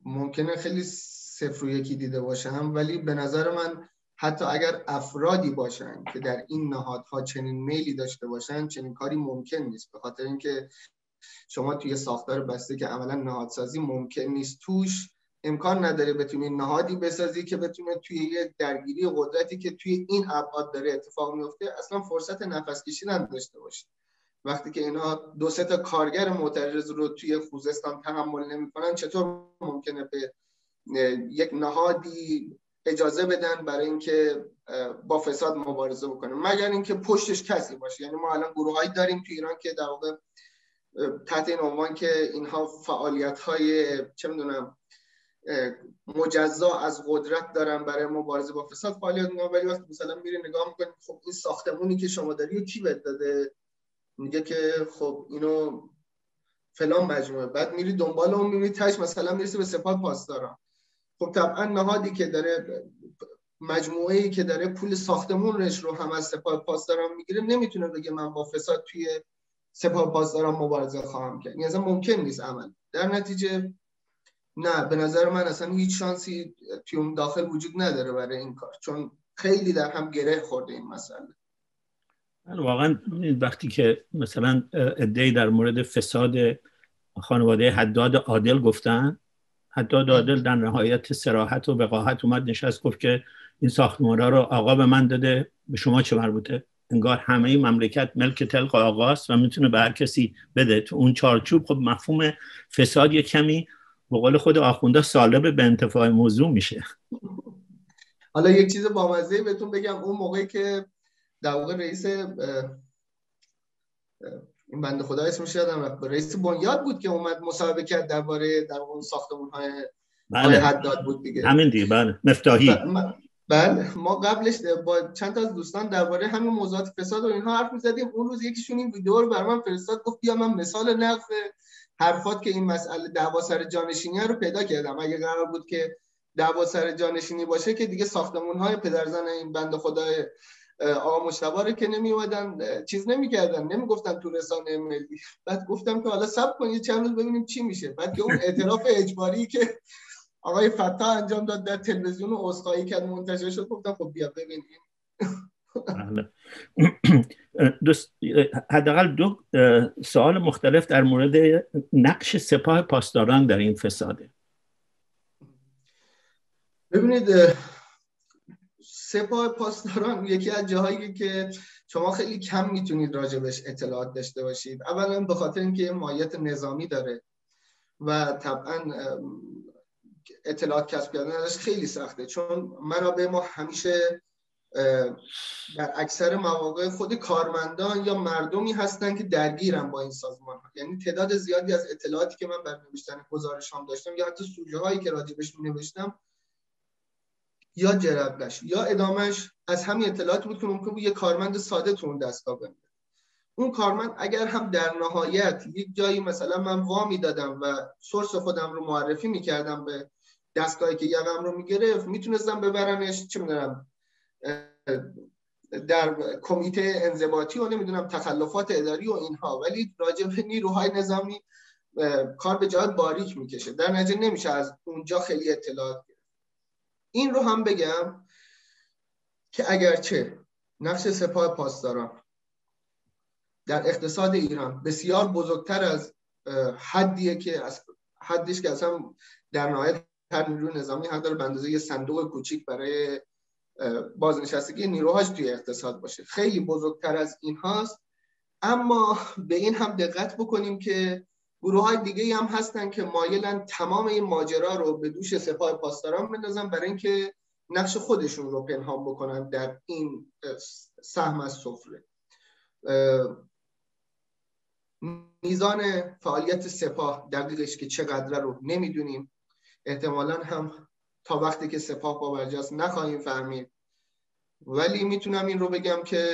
ممکنه خیلی صفر و یکی دیده باشم ولی به نظر من حتی اگر افرادی باشن که در این نهادها چنین میلی داشته باشن چنین کاری ممکن نیست. به خاطر اینکه شما توی ساختار بسته که عملا نهادسازی ممکن نیست. توش امکان نداره بتونی نهادی بسازی که بتونه توی یه درگیری قدرتی که توی این ابعاد داره اتفاق میفته اصلا فرصت نفس کشیدن داشته باشه. وقتی که اینا دو سه تا کارگر معترض رو توی خوزستان تحمل نمی‌کنن چطور ممکنه به یک نهادی اجازه بدن برای اینکه با فساد مبارزه بکنه مگر اینکه پشتش کسی باشه. یعنی ما الان گروهایی داریم تو ایران که در واقع تحت این عنوان که اینها فعالیت های چه می‌دونم مجزا از قدرت دارن برای مبارزه با فساد. فعالیت می‌کنن ولی وقتی مثلا میری نگاه می‌کنی خب این ساختمونی که شما داری کی بهت داده؟ میگه که خب اینو فلان مجموعه. بعد میری دنبال اون می‌بینی تاش مثلا می‌رسه به سپاه پاسداران. خب طبعا نهادی که داره مجموعه ای که داره پول ساختمونش رو هم از سپاه پاسداران می‌گیره نمی‌تونه بگه من با فساد توی سپاه پاسداران مبارزه خواهم کرد. این اصلا ممکن نیست عمل در نتیجه نه به نظر من اصلا هیچ شانسی توی اون داخل وجود نداره برای این کار چون خیلی در هم گره خورده این مسئله. واقعا وقتی که مثلا ادعی در مورد فساد خانواده حداد عادل گفتن حداد عادل در نهایت سراحت و وقاحت اومد نشست گفت که این ساختمان رو آقا به من داده به شما چه مربوطه؟ انگار همه این مملکت ملک تلق آقاست و می‌تونه به هر کسی بده. تو اون چارچوب خب مفهوم فساد یه کمی به قول خود آخونده سالب به انتفاع موضوع میشه. حالا یک چیز بامزه بهتون بگم اون موقعی که در واقع رئیس این بنده خدا اسمش یادم رفت. رئیس بنیاد بود که اومد مصاحبه کرد درباره در اون ساختمون های بله. حداد بود دیگه. همین دیگه بله. مفتاحی. بله. ما قبلش با چند تا از دوستان درباره همین موضوعات فساد و اینها حرف می‌زدیم. اون روز یکیشون این ویدیو رو بر من فرستاد گفت بیا من مثال نقض حرفات که این مسئله دعوا سر جانشینی رو پیدا کردم. اگه قرار بود که دعوا سر جانشینی باشه که دیگه ساختمون های پدرزن این بند خدای آقا مشتبه که نمی اومدن چیز نمی‌کردن. نمی‌گفتن تو رسانه ملی. بعد گفتم که حالا سب کن یه چند روز ببینیم چی میشه. بعد که اون اعتراف اجباری که آقای فتا انجام داد در تلویزیون اسخایی کرد منتشر شد گفتم خب بیا ببینیم. بله. حداقل دو سوال مختلف در مورد نقش سپاه پاسداران در این فساده. ببینید سپاه پاسداران یکی از جاهایی که شما خیلی کم می‌تونید راجبش اطلاعات داشته باشید. اولا به خاطر اینکه مایت نظامی داره و طبعا اطلاعات کسب کردنش خیلی سخته. چون منابع ما همیشه در اکثر مواقع خود کارمندان یا مردمی هستن که درگیرن با این سازمان. ها یعنی تعداد زیادی از اطلاعاتی که من بر نوشتن گزارشام داشتم یا حتی سوژه هایی که راجبش می نوشتم یا جرقش یا ادامش از همین اطلاعات بود که ممکن بود یه کارمند ساده تو اون دستگاه بنده اون کارمند اگر هم در نهایت یک جایی مثلا من وامی دادم و سورس خودم رو معرفی می‌کردم به دستگاهی که یقم رو می‌گرفت می‌تونستم ببرنش چه می‌دونم در کمیته انضباطی و نمی‌دونم تخلفات اداری و اینها. ولی راجع به نیروهای نظامی کار به جهت باریک می‌کشه. در نتیجه نمیشه از اونجا خیلی اطلاعات این رو هم بگم که اگرچه نقش سپاه پاسداران در اقتصاد ایران بسیار بزرگتر از حدیه که از حدیش که اصلا در نهایت هر نیرو نظامی حق داره به اندازه یه صندوق کوچیک برای بازنشستگی نیروهاش توی اقتصاد باشه. خیلی بزرگتر از این هاست. اما به این هم دقت بکنیم که گروه های دیگه هم هستن که مایلن تمام این ماجرا رو به دوش سپاه پاسداران بندازن برای اینکه نقش خودشون رو پنهان بکنن در این سهم از سفره. میزان فعالیت سپاه دقیقش که چقدر رو نمی‌دونیم. احتمالا هم تا وقتی که سپاه با برجاست نخواهیم فهمید. ولی می‌تونم این رو بگم که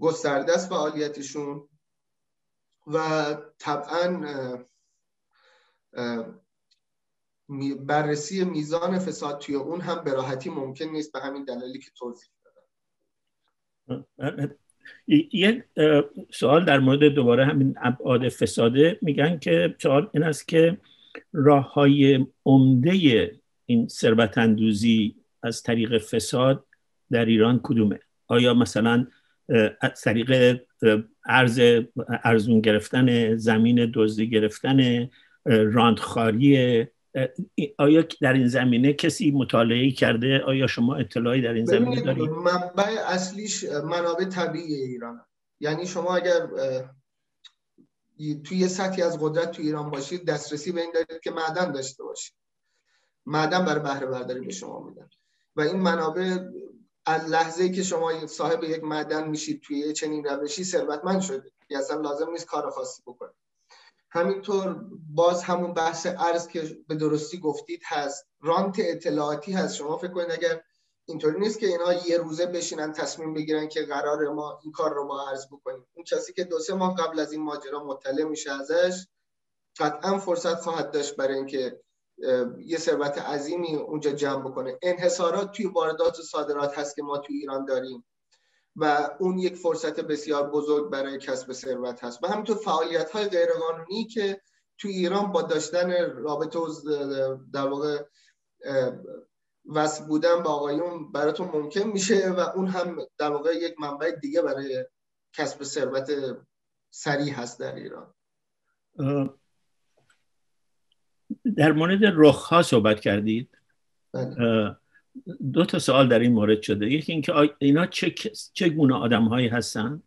گسترده است فعالیتشون و طبعا بررسی میزان فساد توی اون هم به راحتی ممکن نیست به همین دلیلی که توضیح دادم. یک سوال در مورد دوباره همین ابعاد فساده میگن که سوال این است که راه های عمده این ثروت اندوزی از طریق فساد در ایران کدومه؟ آیا مثلا از طریق ارز ارزون گرفتن زمین دزدی گرفتن راندخاری آیا در این زمینه کسی مطالعه کرده؟ آیا شما اطلاعی در این زمینه دارید؟ منبع اصلیش منابع طبیعی ایران. یعنی شما اگر توی یه سطحی از قدرت توی ایران باشید دسترسی به این دارید که معدن داشته باشید. معدن برای بهره برداری به شما میدن. و این منابع از لحظه که شما صاحب یک معدن میشید توی چنین روشی ثروتمند شده. اصلا لازم نیست کار خاصی بکنید. همینطور باز همون بحث ارز که به درستی گفتید هست. رانت اطلاعاتی هست. شما فکر کنید اگر اینطوری نیست که اینا یه روزه بشینن تصمیم بگیرن که قرار ما این کار رو ما ارز بکنیم. اون کسی که دو سه ماه قبل از این ماجرا مطلع میشه ازش قطعا فرصت خواهد داشت برای اینکه یه ثروت عظیمی اونجا جمع بکنه. انحصارات توی واردات و صادرات هست که ما توی ایران داریم. و اون یک فرصت بسیار بزرگ برای کسب ثروت هست. و همینطور فعالیت های غیرقانونی که توی ایران با داشتن رابطه و در واقع وصل بودن با آقایون براتون ممکن میشه و اون هم در واقع یک منبع دیگه برای کسب ثروت سریع هست در ایران. در مورد رخ ها صحبت کردید؟ بله. دو تا سوال در این مورد شده. یکی اینکه اینا چه, چه گونه آدم هایی هستن؟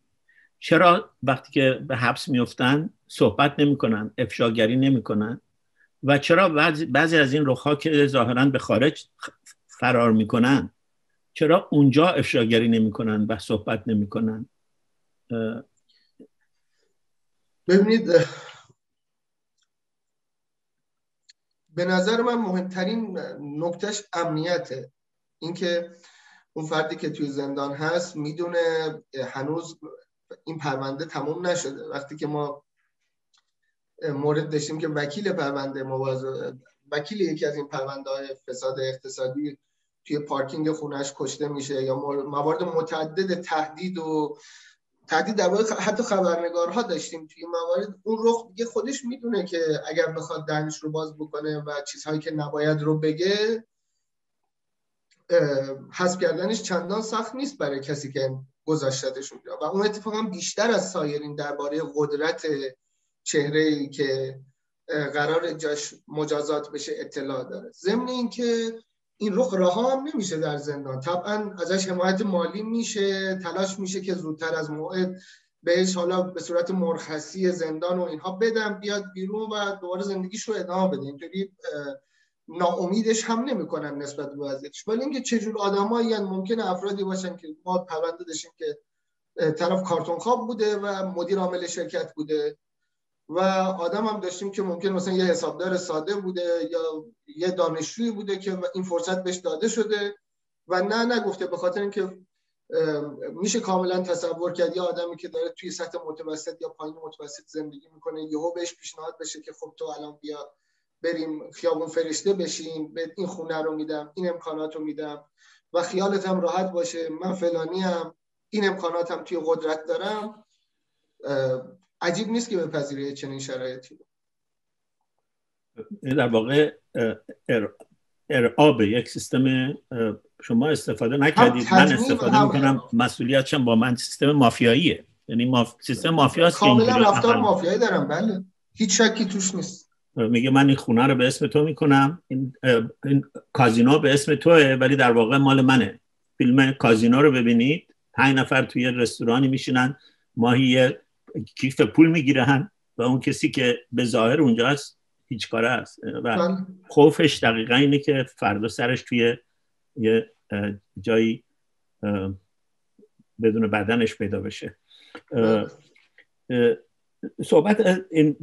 چرا وقتی که به حبس میفتن صحبت نمی‌کنن افشاگری نمی‌کنن؟ و چرا بعضی از این رخ ها که ظاهرا به خارج فرار می‌کنن چرا اونجا افشاگری نمی‌کنن و صحبت نمی‌کنن؟ ببینید به نظر من مهمترین نکتهش امنیته. اینکه اون فردی که توی زندان هست می‌دونه هنوز این پرونده تموم نشده. وقتی که ما مورد داشتیم که وکیل پرونده مواز... وکیل یکی از این پرونده های فساد اقتصادی توی پارکینگ خونش کشته میشه یا موارد متعدد تهدید و تهدید در حتی خبرنگارها داشتیم توی موارد. اون رخ دیگه خودش می‌دونه که اگر بخواد دهنش رو باز بکنه و چیزهایی که نباید رو بگه حذف کردنش چندان سخت نیست برای کسی که گذاشتتش اونجا. و اون اتفاقا بیشتر از سایرین درباره قدرت چهره ای که قرار جاش مجازات بشه اطلاع داره. ضمن اینکه این رخ رها هم نمیشه در زندان. طبعا ازش حمایت مالی میشه تلاش میشه که زودتر از موعد بهش حالا به صورت مرخصی زندان و اینها بدم بیاد بیرون و دوباره زندگیش رو ادامه بده. اینطوری ناامیدش هم نمی‌کنن نسبت به وضعیتش. ولی اینکه چجور آدمایی ممکنه افرادی باشن که ما پرونده داشتیم که طرف کارتون خواب بوده و مدیر عامل شرکت بوده. و آدم هم داشتیم که ممکن مثلا یه حسابدار ساده بوده یا یه دانشجویی بوده که این فرصت بهش داده شده و نه نگفته به خاطر اینکه میشه کاملا تصور کرد یه آدمی که داره توی سطح متوسط یا پایین متوسط زندگی می‌کنه یهو بهش پیشنهاد بشه که خب تو الان بیا بریم خیابون فرشته بشیم به این خونه رو میدم این امکانات رو میدم و خیالت هم راحت باشه من فلانی هم این امکاناتم توی قدرت دارم. عجیب نیست که بپذیری چنین شرایطی در واقع ارعاب یک سیستم شما استفاده نکردید. من استفاده می‌کنم. مسئولیتشم با من سیستم مافیاییه. یعنی ماف... سیستم مافیاست کاملا رفتار مافیایی دارم. بله. هیچ شکی توش نیست. میگه من این خونه رو به اسم تو می‌کنم. این, این کازینو به اسم توه ولی در واقع مال منه. فیلم کازینو رو ببینید. پنج نفر توی رستورانی میشینن. ماهی کیف پول می‌گیرن و اون کسی که به ظاهر اونجا هست هیچ کاره است و بله. خوفش دقیقا اینه که فردا سرش توی یه جایی بدون بدنش پیدا بشه بله. صحبت این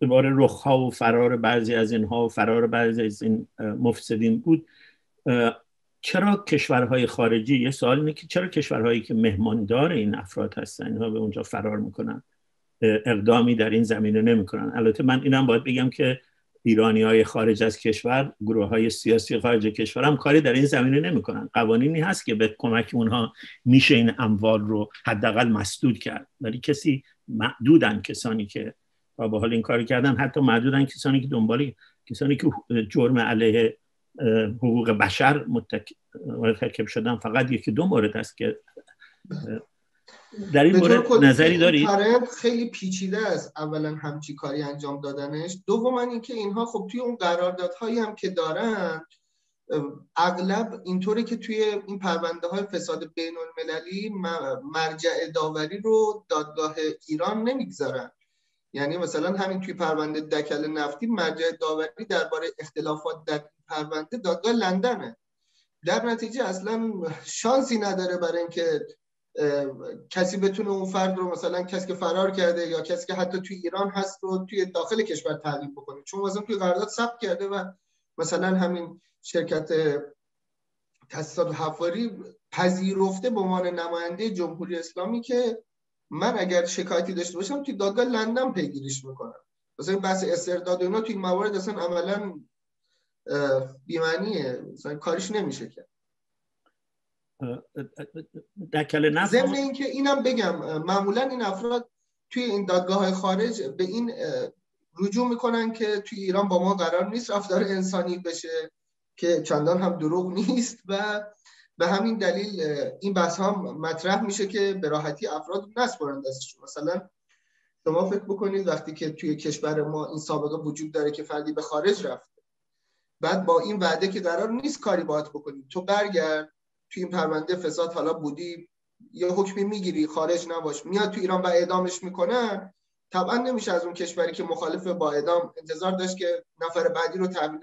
دوباره رخ ها و فرار بعضی از اینها و فرار بعضی از این مفسدین بود چرا کشورهای خارجی یه سوال اینه که چرا کشورهایی که مهماندار این افراد هستن اینها به اونجا فرار می‌کنن؟ اقدامی در این زمینه نمی‌کنن. البته من اینم باید بگم که ایرانی های خارج از کشور گروه های سیاسی خارج کشور هم کاری در این زمینه نمی‌کنن. قوانینی هست که به کمک اونها میشه این اموال رو حداقل مسدود کرد. ولی کسی معدودن کسانی که با حال این کار کردن حتی معدودن کسانی که دنبال کسانی که جرم علیه حقوق بشر مرتکب شدن فقط یکی دو مورد است که در این مورد نظری دارید؟ خیلی پیچیده است اولا همچی کاری انجام دادنش. دوما اینکه اینها خب توی اون قراردادهایی هم که دارن اغلب اینطوری که توی این پرونده های فساد بین المللی مرجع داوری رو دادگاه ایران نمی‌گذارن. یعنی مثلا همین توی پرونده دکل نفتی مرجع داوری درباره اختلافات در پرونده دادگاه لندنه. در نتیجه اصلا شانسی نداره برای اینکه کسی بتونه اون فرد رو مثلا کسی که فرار کرده یا کسی که حتی توی ایران هست رو توی داخل کشور تعلیم بکنه. چون مثلا توی قرارداد ثبت کرده و مثلا همین شرکت تاسیسات حفاری پذیرفته به عنوان نماینده جمهوری اسلامی که من اگر شکایتی داشته باشم توی دادگاه لندن پیگیریش می‌کنم. مثلا بحث استرداد اینا توی این موارد اصلا عملا بیمعنیه مثلا کاریش نمیشه کرد دکل نفت ضمن اینکه اینم بگم معمولا این افراد توی این دادگاه های خارج به این رجوع می‌کنن که توی ایران با ما قرار نیست رفتار انسانی بشه که چندان هم دروغ نیست و به همین دلیل این بحث ها مطرح میشه که به راحتی افراد نسپرند ازشون مثلا شما فکر بکنید وقتی که توی کشور ما این سابقه وجود داره که فردی به خارج رفته بعد با این وعده که قرار نیست کاری باید بکنید تو برگرد توی این پرونده فساد حالا بودی یه حکمی می‌گیری خارج نباش. میاد تو ایران و اعدامش می‌کنن طبعا نمیشه از اون کشوری که مخالف با اعدام انتظار داشت که نفر بعدی رو تحویل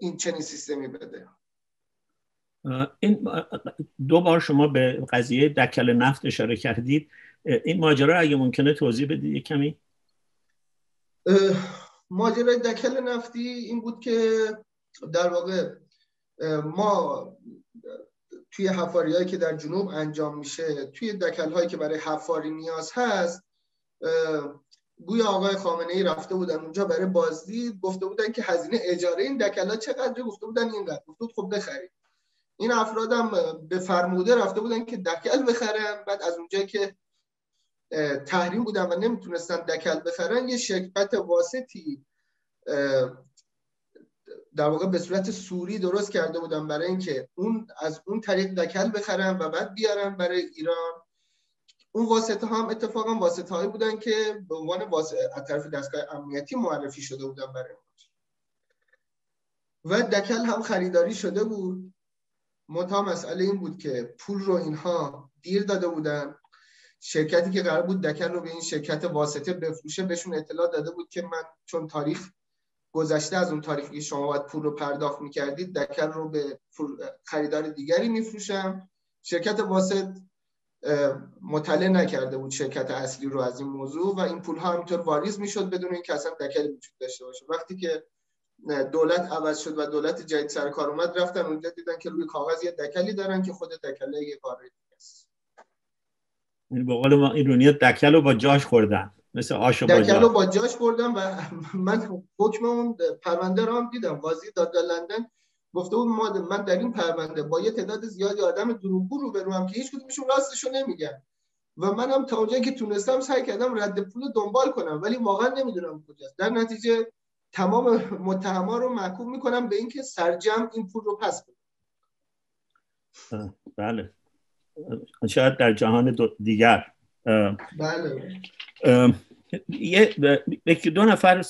این چنین سیستمی بده. این دو بار شما به قضیه دکل نفت اشاره کردید. این ماجرا اگه ممکنه توضیح بدید کمی؟ ماجرای دکل نفتی این بود که در واقع ما توی حفاری هایی که در جنوب انجام میشه توی دکل هایی که برای حفاری نیاز هست گویا آقای خامنه ای رفته بودن اونجا برای بازدید گفته بودن که هزینه اجاره این دکل ها چقدر گفته بودن اینقدر. گفته خب بخرید این افرادم به فرموده رفته بودن که دکل بخرن بعد از اونجایی که تحریم بودن و نمی‌تونستن دکل بخرن یه شرکت واسطی در واقع به صورت سوری درست کرده بودن برای اینکه اون از اون طریق دکل بخرن و بعد بیارن برای ایران. اون واسطه هم اتفاقا واسطه هایی بودن که به عنوان واسطه از طرف دستگاه امنیتی معرفی شده بودن برای و دکل هم خریداری شده بود. منتها مسئله این بود که پول رو اینها دیر داده بودن. شرکتی که قرار بود دکل رو به این شرکت واسطه بفروشه بهشون اطلاع داده بود که من چون تاریخ گذشته از اون تاریخی که شما باید پول رو پرداخت می‌کردید دکل رو به خریدار دیگری میفروشم. شرکت واسط مطلع نکرده بود شرکت اصلی رو از این موضوع و این پول ها همینطور واریز می‌شد بدون اینکه اصلا دکل وجود داشته باشه. وقتی که دولت عوض شد و دولت جدید سر کار اومد رفتن اونجا دیدن که روی کاغذ یه دکلی دارن که خود دکله یه کار یعنی به قول ما ایرونی دکل رو با جاش خوردن مثل آش و در با جاش بردم و من حکم اون پرونده رو هم دیدم. قاضی دادگاه لندن گفته بود من در این پرونده با یه تعداد زیادی آدم دروغگو رو بروم که هیچ کدومشون راستشو نمیگن. و منم تا اونجایی که تونستم سعی کردم رد پول دنبال کنم ولی واقعا نمی‌دونم کجاست. در نتیجه تمام متهما رو محکوم می‌کنم به اینکه سرجم این پول رو پس بدن بله. شاید در جهان دیگر. بله یکی دو نفر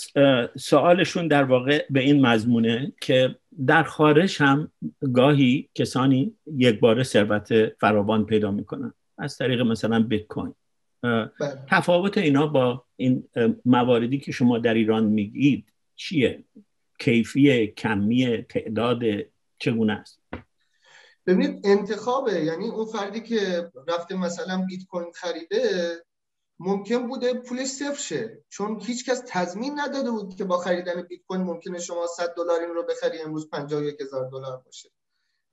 سوالشون در واقع به این مضمونه که در خارج هم گاهی کسانی یک بار ثروت فراوان پیدا می‌کنن. از طریق مثلا بیت کوین بله. تفاوت اینا با این مواردی که شما در ایران میگید چیه؟ کیفی کمی تعداد چگونه است؟ ببینید انتخابه. یعنی اون فردی که رفته مثلا بیت کوین خریده ممکن بوده پولش صفر شه. چون هیچکس تضمین نداده بود که با خریدن بیت کوین ممکنه شما 100 دلار این رو بخری امروز 51 هزار دلار باشه.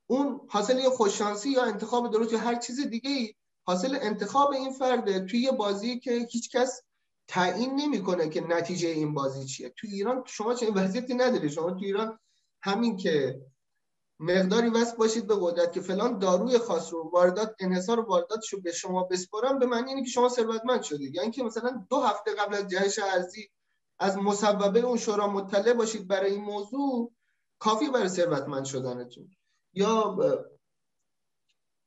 اون حاصل یه خوششانسی یا انتخاب درست یا هر چیز دیگه ای حاصل انتخاب این فرده توی یه بازی که هیچکس تعیین نمی‌کنه که نتیجه این بازی چیه. تو ایران شما چه وضعیتی نداری شما تو ایران همین که مقداری وصل باشید به قدرت که فلان داروی خاص رو واردات انحصار وارداتش رو به شما بسپارم. به معنی اینه که شما ثروتمند شدید یعنی که مثلا دو هفته قبل از جهش ارزی از مصوبه اون شورا مطلع باشید برای این موضوع کافیه برای ثروتمند شدنتون. یا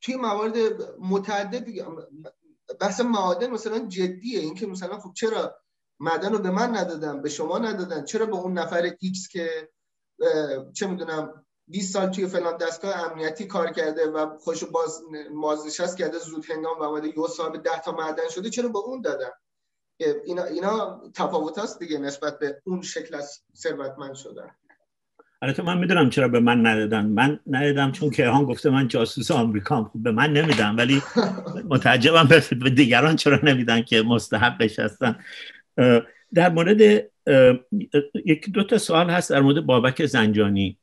توی موارد متعدد بحث معادن مثلا جدیه. اینکه مثلا خب چرا معدن رو به من ندادن به شما ندادن چرا به اون نفر X که چه می‌دونم 20 سال توی فلان دستگاه امنیتی کار کرده و خودش رو بازنشست کرده زود هنگام و یه صاحب 10 تا معدن شده. چرا به اون دادن؟ اینا اینا تفاوت هست دیگه نسبت به اون شکل از ثروتمند شدن. البته من می‌دونم چرا به من ندادن. من ندادم چون کیهان گفته من جاسوس آمریکام. خب به من نمیدن ولی متعجبم به دیگران چرا نمیدن که مستحقش هستن در مورد یک دو تا سوال هست در مورد بابک زنجانی.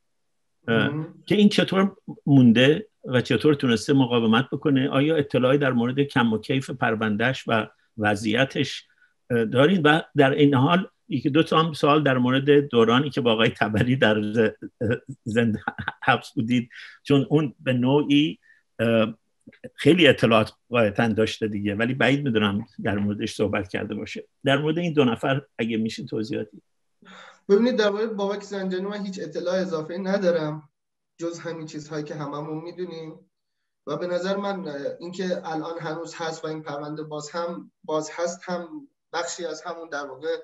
که این چطور مونده و چطور تونسته مقاومت بکنه؟ آیا اطلاعی در مورد کم و کیف پروندهش و وضعیتش دارین و در این حال یکی دو تا هم سوال در مورد دورانی که با آقای تبری در زنده حبس بودید. چون اون به نوعی خیلی اطلاعات قایتا داشته دیگه. ولی بعید می‌دونم در موردش صحبت کرده باشه. در مورد این دو نفر اگه میشه توضیحاتی. ببینید در مورد بابک زنجانی من هیچ اطلاع اضافه ندارم جز همین چیزهایی که هممون می‌دونیم. و به نظر من اینکه الان هنوز هست و این پرونده باز هم باز هست هم بخشی از همون در واقع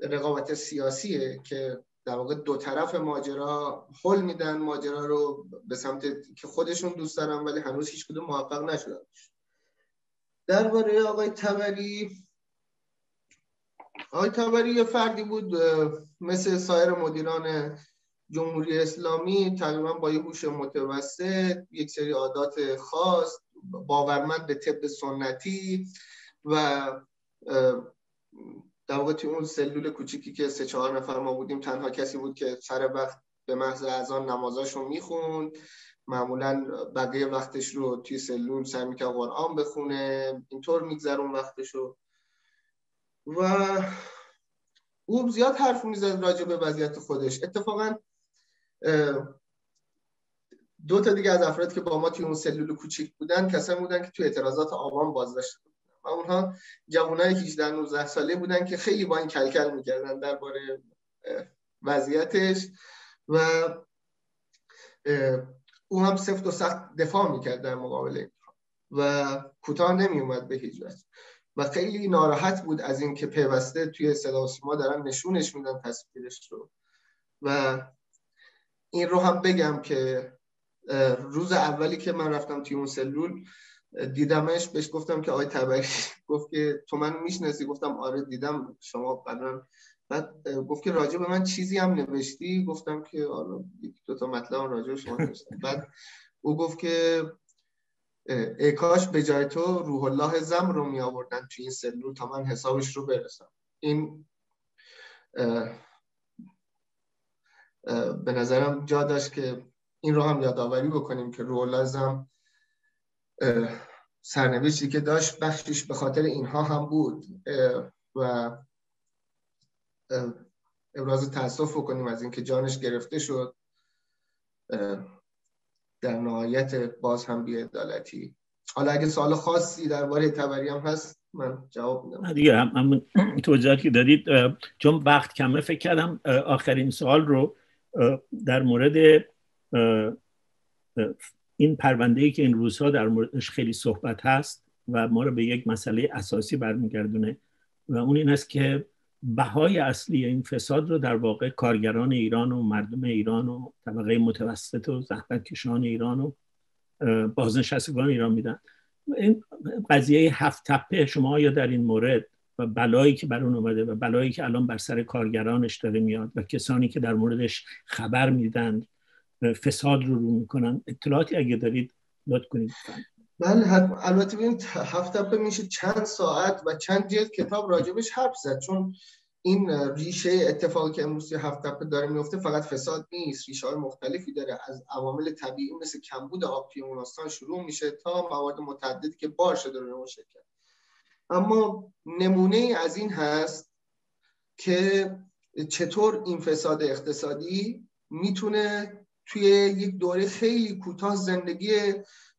رقابت سیاسیه که در واقع دو طرف ماجرا حل میدن ماجرا رو به سمت که خودشون دوست دارن ولی هنوز هیچ کدوم موفق نشدن درباره آقای تبری آقای تبری یه فردی بود مثل سایر مدیران جمهوری اسلامی تقریبا با یه هوش متوسط یک سری عادات خاص باورمند به طب سنتی و در واقع اون سلول کوچیکی که سه چهار نفر ما بودیم تنها کسی بود که سر وقت به محض از آن نمازاشو می‌خوند. معمولا بقیه وقتش رو توی سلول سعی می‌کرد قرآن بخونه اینطور میگذرون وقتشو. و او زیاد حرف می‌زد راجع به وضعیت خودش. اتفاقا دو تا دیگه از افراد که با ما توی اون سلول کوچیک بودن کسایی بودن که توی اعتراضات آبان بازداشت و اونها جوانای 18 19 ساله بودن که خیلی با این کلکل می‌کردن درباره وضعیتش و او هم سفت و سخت دفاع می‌کرد در مقابل و کوتاه نمی اومد به هیچ وجه. و خیلی ناراحت بود از اینکه پیوسته توی صدا ما دارن نشونش میدن تصویرش رو. و این رو هم بگم که روز اولی که من رفتم توی اون سلول دیدمش بهش گفتم که آقای تبری گفت که تو من می‌شناسی؟ گفتم آره دیدم شما قبلا. بعد گفت که راجع به من چیزی هم نوشتی؟ گفتم که حالا دو تا مطلب راجع شما نوشتم. بعد او گفت که ای کاش به جای تو روح الله زم رو می آوردن توی این سلول تا من حسابش رو برسم. این به نظرم جا داشت که این رو هم یادآوری بکنیم که روح الله زم سرنوشتی که داشت بخشش به خاطر اینها هم بود. و ابراز تاسف بکنیم از اینکه جانش گرفته شد. در نهایت باز هم بیعدالتی حالا اگه سوال خاصی درباره تبری هم هست من جواب میدم. دیگه هم توضیحاتی که دادید چون وقت کمه فکر کردم آخرین سوال رو در مورد این پرونده ای که این روزها در موردش خیلی صحبت هست و ما رو به یک مسئله اساسی برمیگردونه و اون این است که بهای اصلی این فساد رو در واقع کارگران ایران و مردم ایران و طبقه متوسط و زحمتکشان ایران و بازنشستگان ایران میدن. این قضیه هفت تپه شما آیا در این مورد و بلایی که بر اون اومده و بلایی که الان بر سر کارگرانش داره میاد و کسانی که در موردش خبر میدن فساد رو رو می‌کنن اطلاعاتی اگه دارید لطف کنید. بله البته ببینید هفت تپه میشه چند ساعت و چند جلد کتاب راجبش حرف زد. چون این ریشه اتفاقی که امروز هفت تپه داره میفته فقط فساد نیست ریشه های مختلفی داره. از عوامل طبیعی مثل کمبود آب توی اون شروع میشه تا موارد متعددی که بار شده رو اون اما نمونه از این هست که چطور این فساد اقتصادی می‌تونه توی یک دوره خیلی کوتاه زندگی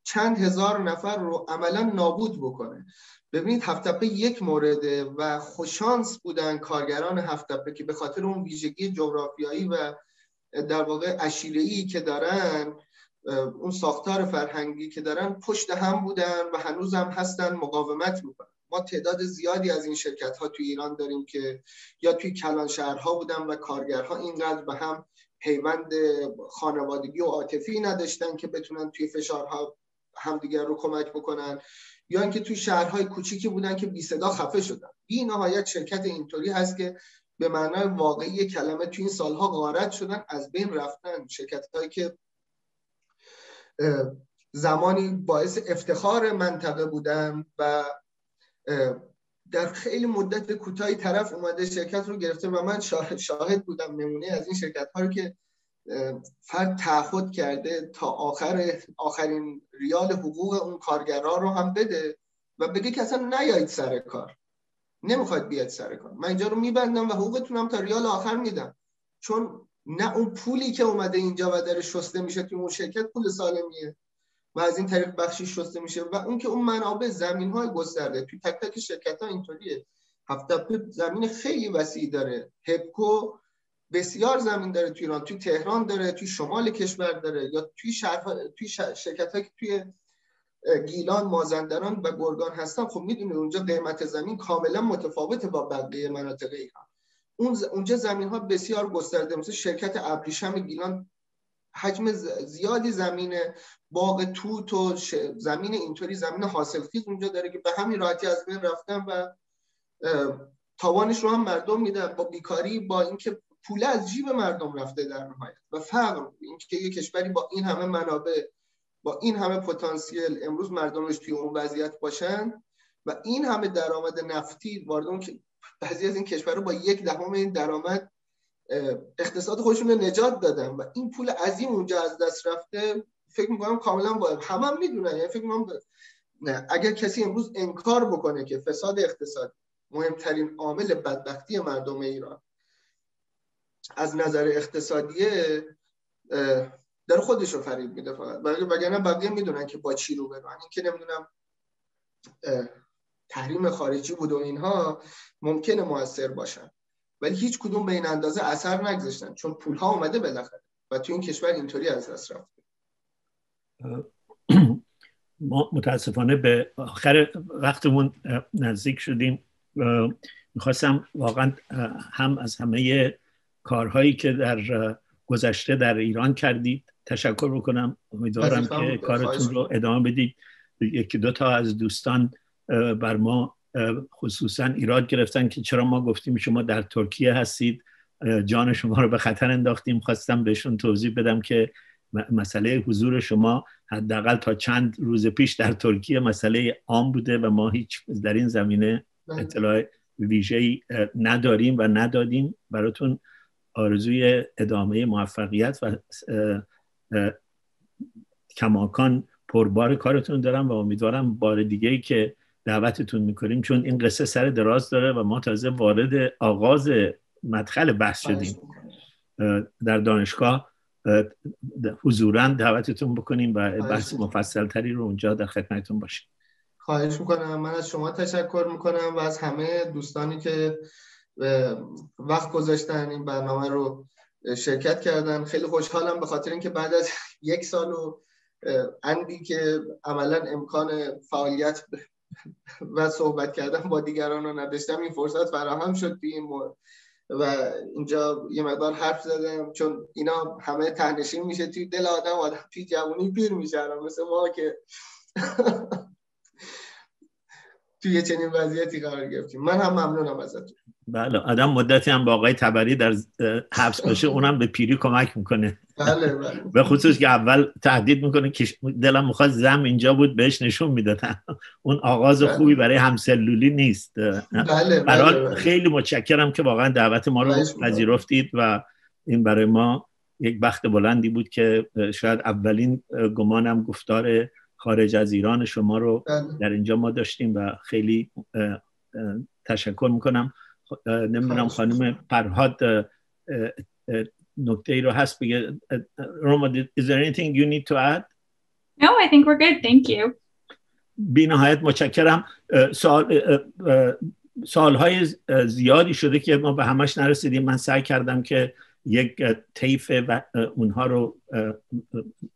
چند هزار نفر رو عملا نابود بکنه. ببینید هفتپه یک مورده و خوشانس بودن کارگران هفتپه که به خاطر اون ویژگی جغرافیایی و در واقع اشیره‌ای که دارن اون ساختار فرهنگی که دارن پشت هم بودن و هنوز هم هستن مقاومت می‌کنن. ما تعداد زیادی از این شرکت ها توی ایران داریم که یا توی کلان شهرها بودن و کارگرها اینقدر به هم پیوند خانوادگی و عاطفی نداشتن که بتونن توی فشارها همدیگر رو کمک بکنن یا اینکه توی شهرهای کوچیکی بودن که بی صدا خفه شدن. بی نهایت شرکت اینطوری هست که به معنای واقعی کلمه توی این سالها غارت شدن از بین رفتن. شرکت هایی که زمانی باعث افتخار منطقه بودن و در خیلی مدت کوتاهی طرف اومده شرکت رو گرفته و من شاهد بودم نمونه از این شرکت ها رو که فرد تعهد کرده تا آخر آخرین ریال حقوق اون کارگرا رو هم بده و بگه که اصلا نیایید سر کار. نمی‌خواد بیاد سر کار. من اینجا رو میبندم و حقوقتونم تا ریال آخر میدم. چون نه اون پولی که اومده اینجا و داره شسته میشه توی اون شرکت پول سالمیه و از این طریق بخشی شسته میشه و اون که اون منابع زمین های گسترده توی تک تک شرکت ها اینطوریه. هفته زمین خیلی وسیع داره. هپکو بسیار زمین داره توی ایران توی تهران داره توی شمال کشور داره یا توی شهر توی شرکت که توی گیلان مازندران و گرگان هستن خب می‌دونید اونجا قیمت زمین کاملا متفاوت با بقیه مناطق ایران. اون اونجا زمین ها بسیار گسترده مثل شرکت ابریشم گیلان حجم زیادی زمین باغ توت و زمین اینطوری زمین حاصلخیز اونجا داره که به همین راحتی از بین رفتن و تاوانش رو هم مردم میدن. با بیکاری با اینکه پول از جیب مردم رفته در نهایت. و فقر اینکه یه کشوری با این همه منابع با این همه پتانسیل امروز مردمش توی اون وضعیت باشن و این همه درآمد نفتی وارد که بعضی از این کشورها با یک دهم این درآمد اقتصاد خودشون رو نجات دادن و این پول عظیم اونجا از دست رفته فکر می‌کنم کاملا باید همه هم می‌دونن. یعنی فکر می‌کنم نه. اگر کسی امروز انکار بکنه که فساد اقتصاد مهمترین عامل بدبختی مردم ایران از نظر اقتصادیه در خودش رو فریب میده فقط. وگرنه بقیه می‌دونن که با چی رو برن. این که نمی‌دونم تحریم خارجی بود و اینها ممکنه موثر باشن. ولی هیچ کدوم به این اندازه اثر نگذاشتن. چون پول ها اومده بالاخره و تو این کشور اینطوری از دست رفته. ما متاسفانه به آخر وقتمون نزدیک شدیم. می‌خواستم واقعا هم از همه کارهایی که در گذشته در ایران کردید. تشکر بکنم. امیدوارم که کارتون رو ادامه بدید. یکی دو تا از دوستان بر ما خصوصا ایراد گرفتن که چرا ما گفتیم شما در ترکیه هستید. جان شما رو به خطر انداختیم. خواستم بهشون توضیح بدم که مسئله حضور شما حداقل تا چند روز پیش در ترکیه مسئله عام بوده و ما هیچ در این زمینه بله. اطلاع ویژه‌ای نداریم و ندادیم. براتون آرزوی ادامه موفقیت و کماکان پربار کارتون دارم و امیدوارم بار دیگه ای که دعوتتون می‌کنیم چون این قصه سر دراز داره و ما تازه وارد آغاز مدخل بحث شدیم. در دانشگاه حضورا دعوتتون بکنیم و بحث مفصل تری رو اونجا در خدمتتون باشیم. خواهش می‌کنم. من از شما تشکر می‌کنم و از همه دوستانی که وقت گذاشتن این برنامه رو شرکت کردن. خیلی خوشحالم به خاطر اینکه بعد از یک سال و اندی که عملا امکان فعالیت و صحبت کردن با دیگران رو نداشتم این فرصت فراهم شد بیم و اینجا یه مقدار حرف زدم چون اینا همه تهنشین میشه. توی دل آدم آدم توی جوانی پیر میشه مثل ما که. توی چنین وضعیتی قرار گرفتیم. من هم ممنونم ازتون. بله آدم مدتی هم با آقای تبری در حبس باشه اونم به پیری کمک می‌کنه. بله بله. به خصوص که اول تهدید می‌کنه که دلم می‌خواد زم اینجا بود بهش نشون می‌دادن اون آغاز بله. خوبی برای همسلولی نیست. بله, بله, خیلی متشکرم که واقعا دعوت ما رو پذیرفتید و این برای ما یک بخت بلندی بود که شاید اولین گمانم گفتار خارج از ایران شما رو در اینجا ما داشتیم و خیلی تشکر می‌کنم. نمی‌دونم خانم فرهاد نکته ای رو هست بگه. روما is there anything you need to add? No, I think we're good. Thank you. بی نهایت متشکرم. سوال سالهای زیادی شده که ما به همش نرسیدیم. من سعی کردم که یک طیف و اونها رو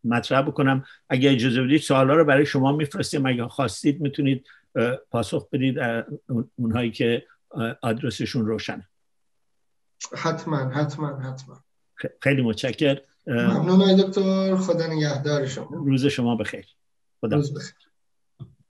مطرح بکنم. اگه اجازه بدید سوالا رو برای شما میفرستیم. اگه خواستید می‌تونید پاسخ بدید اونهایی که آدرسشون روشنه حتما حتما حتما. خیلی متشکر ممنون دکتر. خدا نگهدار شما. روز شما بخیر. خدا روز بخیر.